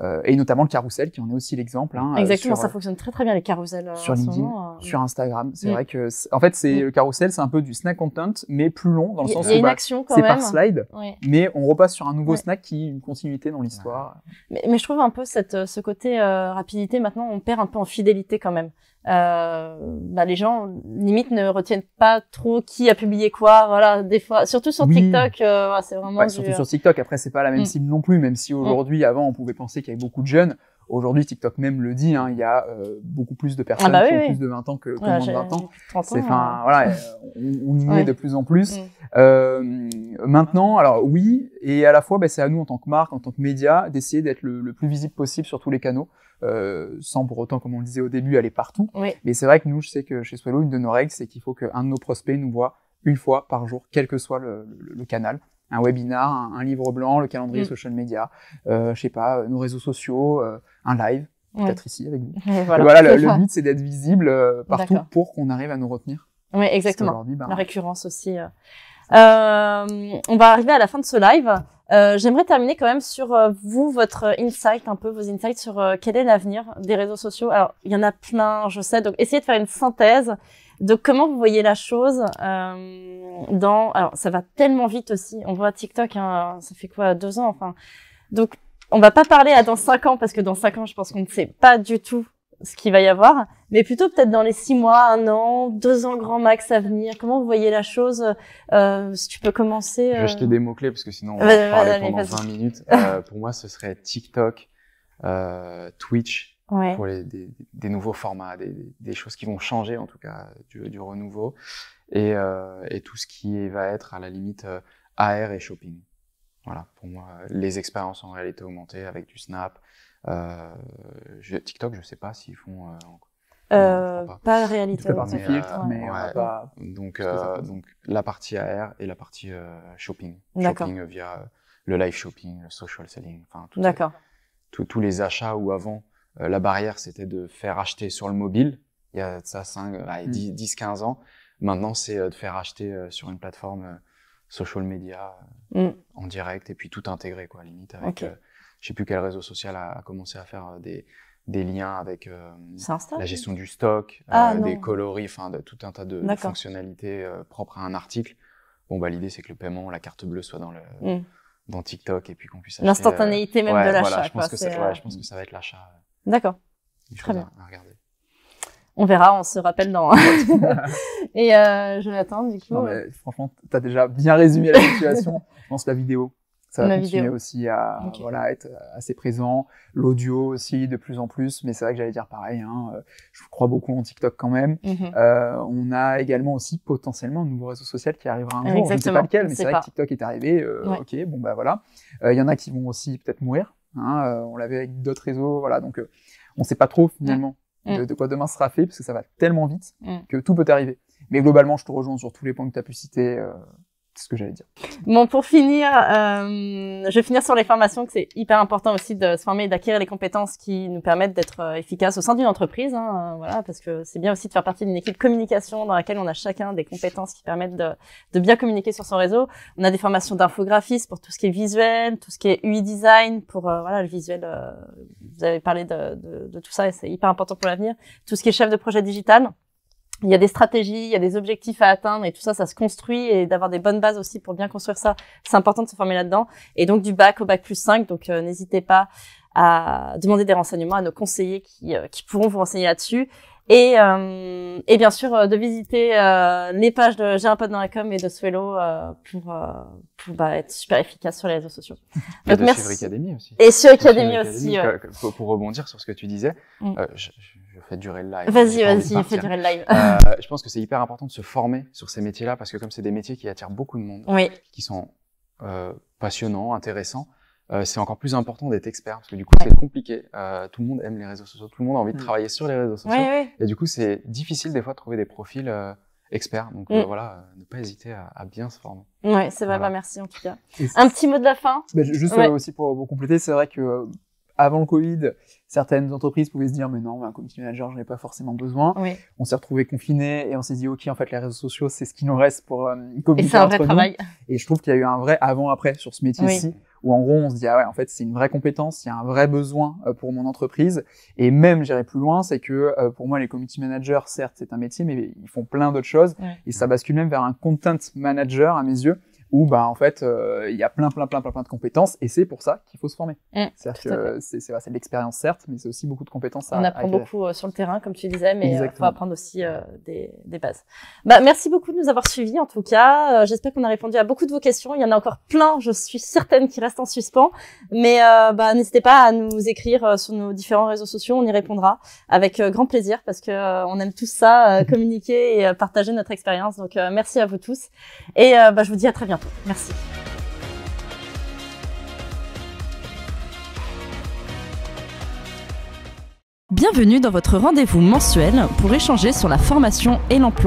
Speaker 4: Euh, et notamment le carrousel qui en est aussi l'exemple. Hein,
Speaker 2: euh, Exactement, ça fonctionne très très bien les carousels.
Speaker 4: sur LinkedIn, sur Instagram. C'est mm. vrai que, en fait, c'est mm. le carrousel, c'est un peu du snack content, mais plus long dans le sens où bah, c'est par slide, mais on repasse sur un nouveau snack qui est une continuité dans l'histoire.
Speaker 2: Mais, mais, je trouve un peu cette, ce côté rapidité. Maintenant, on perd un peu en fidélité quand même euh, bah, les gens limite ne retiennent pas trop qui a publié quoi voilà des fois surtout sur TikTok euh, c'est vraiment
Speaker 4: ouais, surtout sur TikTok après c'est pas la même mm. cible non plus même si aujourd'hui avant on pouvait penser qu'il y avait beaucoup de jeunes Aujourd'hui, TikTok même le dit, hein, il y a euh, beaucoup plus de ah personnes bah qui ont plus de 20 ans que, que moins de 20 ans. C'est, enfin, voilà, on, y est de plus en plus. Mm. Euh, maintenant, alors oui, et à la fois, bah, c'est à nous en tant que marque, en tant que média, d'essayer d'être le, le, plus visible possible sur tous les canaux. Euh, sans pour autant, comme on le disait au début, aller partout. Mais c'est vrai que nous, je sais que chez Swello, une de nos règles, c'est qu'il faut qu'un de nos prospects nous voit une fois par jour, quel que soit le, le, canal. Un webinar, un, livre blanc, le calendrier mm. social media, euh, je sais pas, euh, nos réseaux sociaux, euh, un live, peut-être ici avec vous. voilà, le, but, c'est d'être visible partout pour qu'on arrive à nous retenir.
Speaker 2: Oui, exactement. Ben, La récurrence aussi. Euh, on va arriver à la fin de ce live. Euh, J'aimerais terminer quand même sur euh, vous, votre insight, un peu vos insights sur euh, quel est l'avenir des réseaux sociaux. Alors, il y en a plein, je sais, donc essayez de faire une synthèse de comment vous voyez la chose euh, dans. Alors, ça va tellement vite aussi. On voit TikTok, hein, ça fait quoi, deux ans, enfin. Donc, on va pas parler à dans cinq ans parce que dans cinq ans, je pense qu'on ne sait pas du tout ce qu'il va y avoir, mais plutôt peut-être dans les six mois, un an, deux ans grand max à venir. Comment vous voyez la chose euh, Si tu peux commencer.
Speaker 3: Je vais
Speaker 2: euh,
Speaker 3: jeter des mots clés parce que sinon on va parler
Speaker 2: allez,
Speaker 3: pendant
Speaker 2: vas-y.
Speaker 3: 20 minutes. Euh, pour moi, ce serait TikTok, euh, Twitch
Speaker 2: Ouais.
Speaker 3: pour les, des, des nouveaux formats, des, des choses qui vont changer en tout cas, du, du renouveau, et, euh, et tout ce qui va être à la limite euh, AR et shopping. Voilà, pour moi, les expériences en réalité augmentée avec du Snap. Euh, je- TikTok, je sais pas s'ils font. euh.
Speaker 2: Euh, pas de réalité.
Speaker 4: Filtre,
Speaker 3: euh,
Speaker 4: va
Speaker 3: ouais.
Speaker 4: pas.
Speaker 3: Donc, euh, donc la partie AR et la partie euh, shopping.
Speaker 2: D'accord.
Speaker 3: Shopping via le live shopping, le social selling, enfin tout
Speaker 2: D'accord.
Speaker 3: tous tous les achats où avant euh, la barrière c'était de faire acheter sur le mobile, il y a de ça 5,
Speaker 4: Mm.
Speaker 3: 10, 10, 15 ans. Maintenant c'est euh, de faire acheter euh, sur une plateforme euh, social media euh,
Speaker 2: Mm.
Speaker 3: en direct et puis tout intégrer quoi, limite avec
Speaker 2: Ok.
Speaker 3: Je sais plus quel réseau social a, a commencé à faire euh, des, des liens avec euh,
Speaker 2: Insta.
Speaker 3: la gestion du stock,
Speaker 2: Ah,
Speaker 3: euh, des
Speaker 2: non.
Speaker 3: coloris, enfin de, tout un tas de, fonctionnalités euh, propres à un article. Bon bah l'idée c'est que le paiement, la carte bleue soit dans le
Speaker 2: Mm.
Speaker 3: dans TikTok et puis qu'on puisse acheter.
Speaker 2: L'instantanéité même
Speaker 3: ouais,
Speaker 2: de
Speaker 3: voilà,
Speaker 2: l'achat.
Speaker 3: je pense
Speaker 2: quoi,
Speaker 3: que ça, ouais, je pense que ça va être l'achat. euh,
Speaker 2: D'accord.
Speaker 3: des
Speaker 2: Très bien.
Speaker 3: à- à regarder.
Speaker 2: On verra, on se rappelle dans. Et euh, Jonathan, du coup.
Speaker 4: Non, mais franchement, tu as déjà bien résumé la situation. je pense la vidéo, ça va continuer aussi à voilà, être assez présent. L'audio aussi, de plus en plus. Mais c'est vrai que j'allais dire pareil. Hein, euh, je crois beaucoup en TikTok quand même.
Speaker 2: mhm.
Speaker 4: Euh, on a également aussi potentiellement un nouveau réseau social qui arrivera un jour. Je ne sais pas lequel, mais c'est vrai que TikTok est arrivé. euh,
Speaker 2: Ouais.
Speaker 4: Ok, bon bah voilà. Euh, Il y en a qui vont aussi peut-être mourir. Hein, on l'avait avec d'autres réseaux. Voilà, donc on ne sait pas trop finalement
Speaker 2: Mm.
Speaker 4: de, de quoi demain sera fait parce que ça va tellement vite
Speaker 2: Mm.
Speaker 4: que tout peut arriver. Mais globalement, je te rejoins sur tous les points que tu as pu citer. Ce que j'allais dire.
Speaker 2: Bon, pour finir, euh, je vais finir sur les formations, que c'est hyper important aussi de se former et d'acquérir les compétences qui nous permettent d'être euh, efficaces au sein d'une entreprise. Hein, euh, voilà, parce que c'est bien aussi de faire partie d'une équipe communication dans laquelle on a chacun des compétences qui permettent de, de bien communiquer sur son réseau. On a des formations d'infographistes pour tout ce qui est visuel, tout ce qui est UI design, pour euh, voilà le visuel. euh, vous avez parlé de, de, de tout ça et c'est hyper important pour l'avenir. Tout ce qui est chef de projet digital. Il y a des stratégies, il y a des objectifs à atteindre et tout ça, ça se construit et d'avoir des bonnes bases aussi pour bien construire ça. C'est important de se former là-dedans. Et donc du bac au bac plus 5, donc euh, n'hésitez pas à demander des renseignements à nos conseillers qui, euh, qui pourront vous renseigner là-dessus. Et, euh, et bien sûr euh, de visiter euh, les pages de J'ai un pote dans la com et de Swello euh, pour, euh, pour bah, être super efficace sur les réseaux sociaux.
Speaker 3: Et
Speaker 2: Donc,
Speaker 3: de
Speaker 2: merci.
Speaker 3: suivre Academy aussi.
Speaker 2: Et sur
Speaker 3: De
Speaker 2: Academy aussi.
Speaker 3: Academy,
Speaker 2: ouais.
Speaker 3: pour, pour rebondir sur ce que tu disais,
Speaker 2: Mm.
Speaker 3: euh, je, je- fais durer le live.
Speaker 2: Vas-y, vas-y, fais durer le live.
Speaker 3: Euh, je pense que c'est hyper important de se former sur ces métiers-là parce que comme c'est des métiers qui attirent beaucoup de monde,
Speaker 2: Oui,
Speaker 3: qui sont euh, passionnants, intéressants, euh, c'est encore plus important d'être expert parce que du coup c'est compliqué. Euh, tout le monde aime les réseaux sociaux, tout le monde a envie de
Speaker 4: Mm.
Speaker 3: travailler sur les réseaux
Speaker 2: oui,
Speaker 3: sociaux
Speaker 2: oui.
Speaker 3: et du coup c'est difficile des fois de trouver des profils euh, experts. Donc euh,
Speaker 2: Mm.
Speaker 3: voilà, euh, ne pas hésiter à, à bien se former.
Speaker 2: Ouais, c'est vrai,
Speaker 3: Voilà.
Speaker 2: bah merci en tout cas.
Speaker 4: Et
Speaker 2: Un petit mot de la fin
Speaker 4: Bah, ju- juste
Speaker 2: Ouais.
Speaker 4: euh, aussi pour, pour compléter, c'est vrai que euh, avant le Covid, certaines entreprises pouvaient se dire mais non, un community manager, j'en ai pas forcément besoin.
Speaker 2: Oui.
Speaker 4: On s'est retrouvé confinés et on s'est dit ok, en fait les réseaux sociaux, c'est ce qui nous reste pour euh,
Speaker 2: Et
Speaker 4: communiquer
Speaker 2: c'est un vrai
Speaker 4: entre nous.
Speaker 2: travail.
Speaker 4: Et je trouve qu'il y a eu un vrai avant-après sur ce métier-ci, où en gros on se dit ah ouais, en fait c'est une vraie compétence, il y a un vrai besoin euh, pour mon entreprise. Et même j'irai plus loin, c'est que euh, pour moi les community managers, certes c'est un métier, mais ils font plein d'autres choses.
Speaker 2: Ouais.
Speaker 4: Et ça bascule même vers un content manager à mes yeux, où bah en fait euh, il y a plein plein plein plein plein de compétences, et c'est pour ça qu'il faut se former.
Speaker 2: Mm,
Speaker 4: C'est-à-dire que c'est c'est c'est de l'expérience certes, mais c'est aussi beaucoup de compétences à
Speaker 2: On apprend beaucoup euh, sur le terrain, comme tu disais, mais il faut
Speaker 4: Exactement.
Speaker 2: apprendre aussi euh, des, des bases. Bah, merci beaucoup de nous avoir suivis, en tout cas. Euh, J'espère qu'on a répondu à beaucoup de vos questions. Il y en a encore plein, je suis certaine, qui restent en suspens. Mais euh, bah, n'hésitez pas à nous écrire euh, sur nos différents réseaux sociaux, on y répondra avec euh, grand plaisir parce que euh, on aime tous ça, euh, communiquer et euh, partager notre expérience. Donc euh, merci à vous tous et euh, bah, je vous dis à très bientôt. Merci.
Speaker 1: Bienvenue dans votre rendez-vous mensuel pour échanger sur la formation et l'emploi.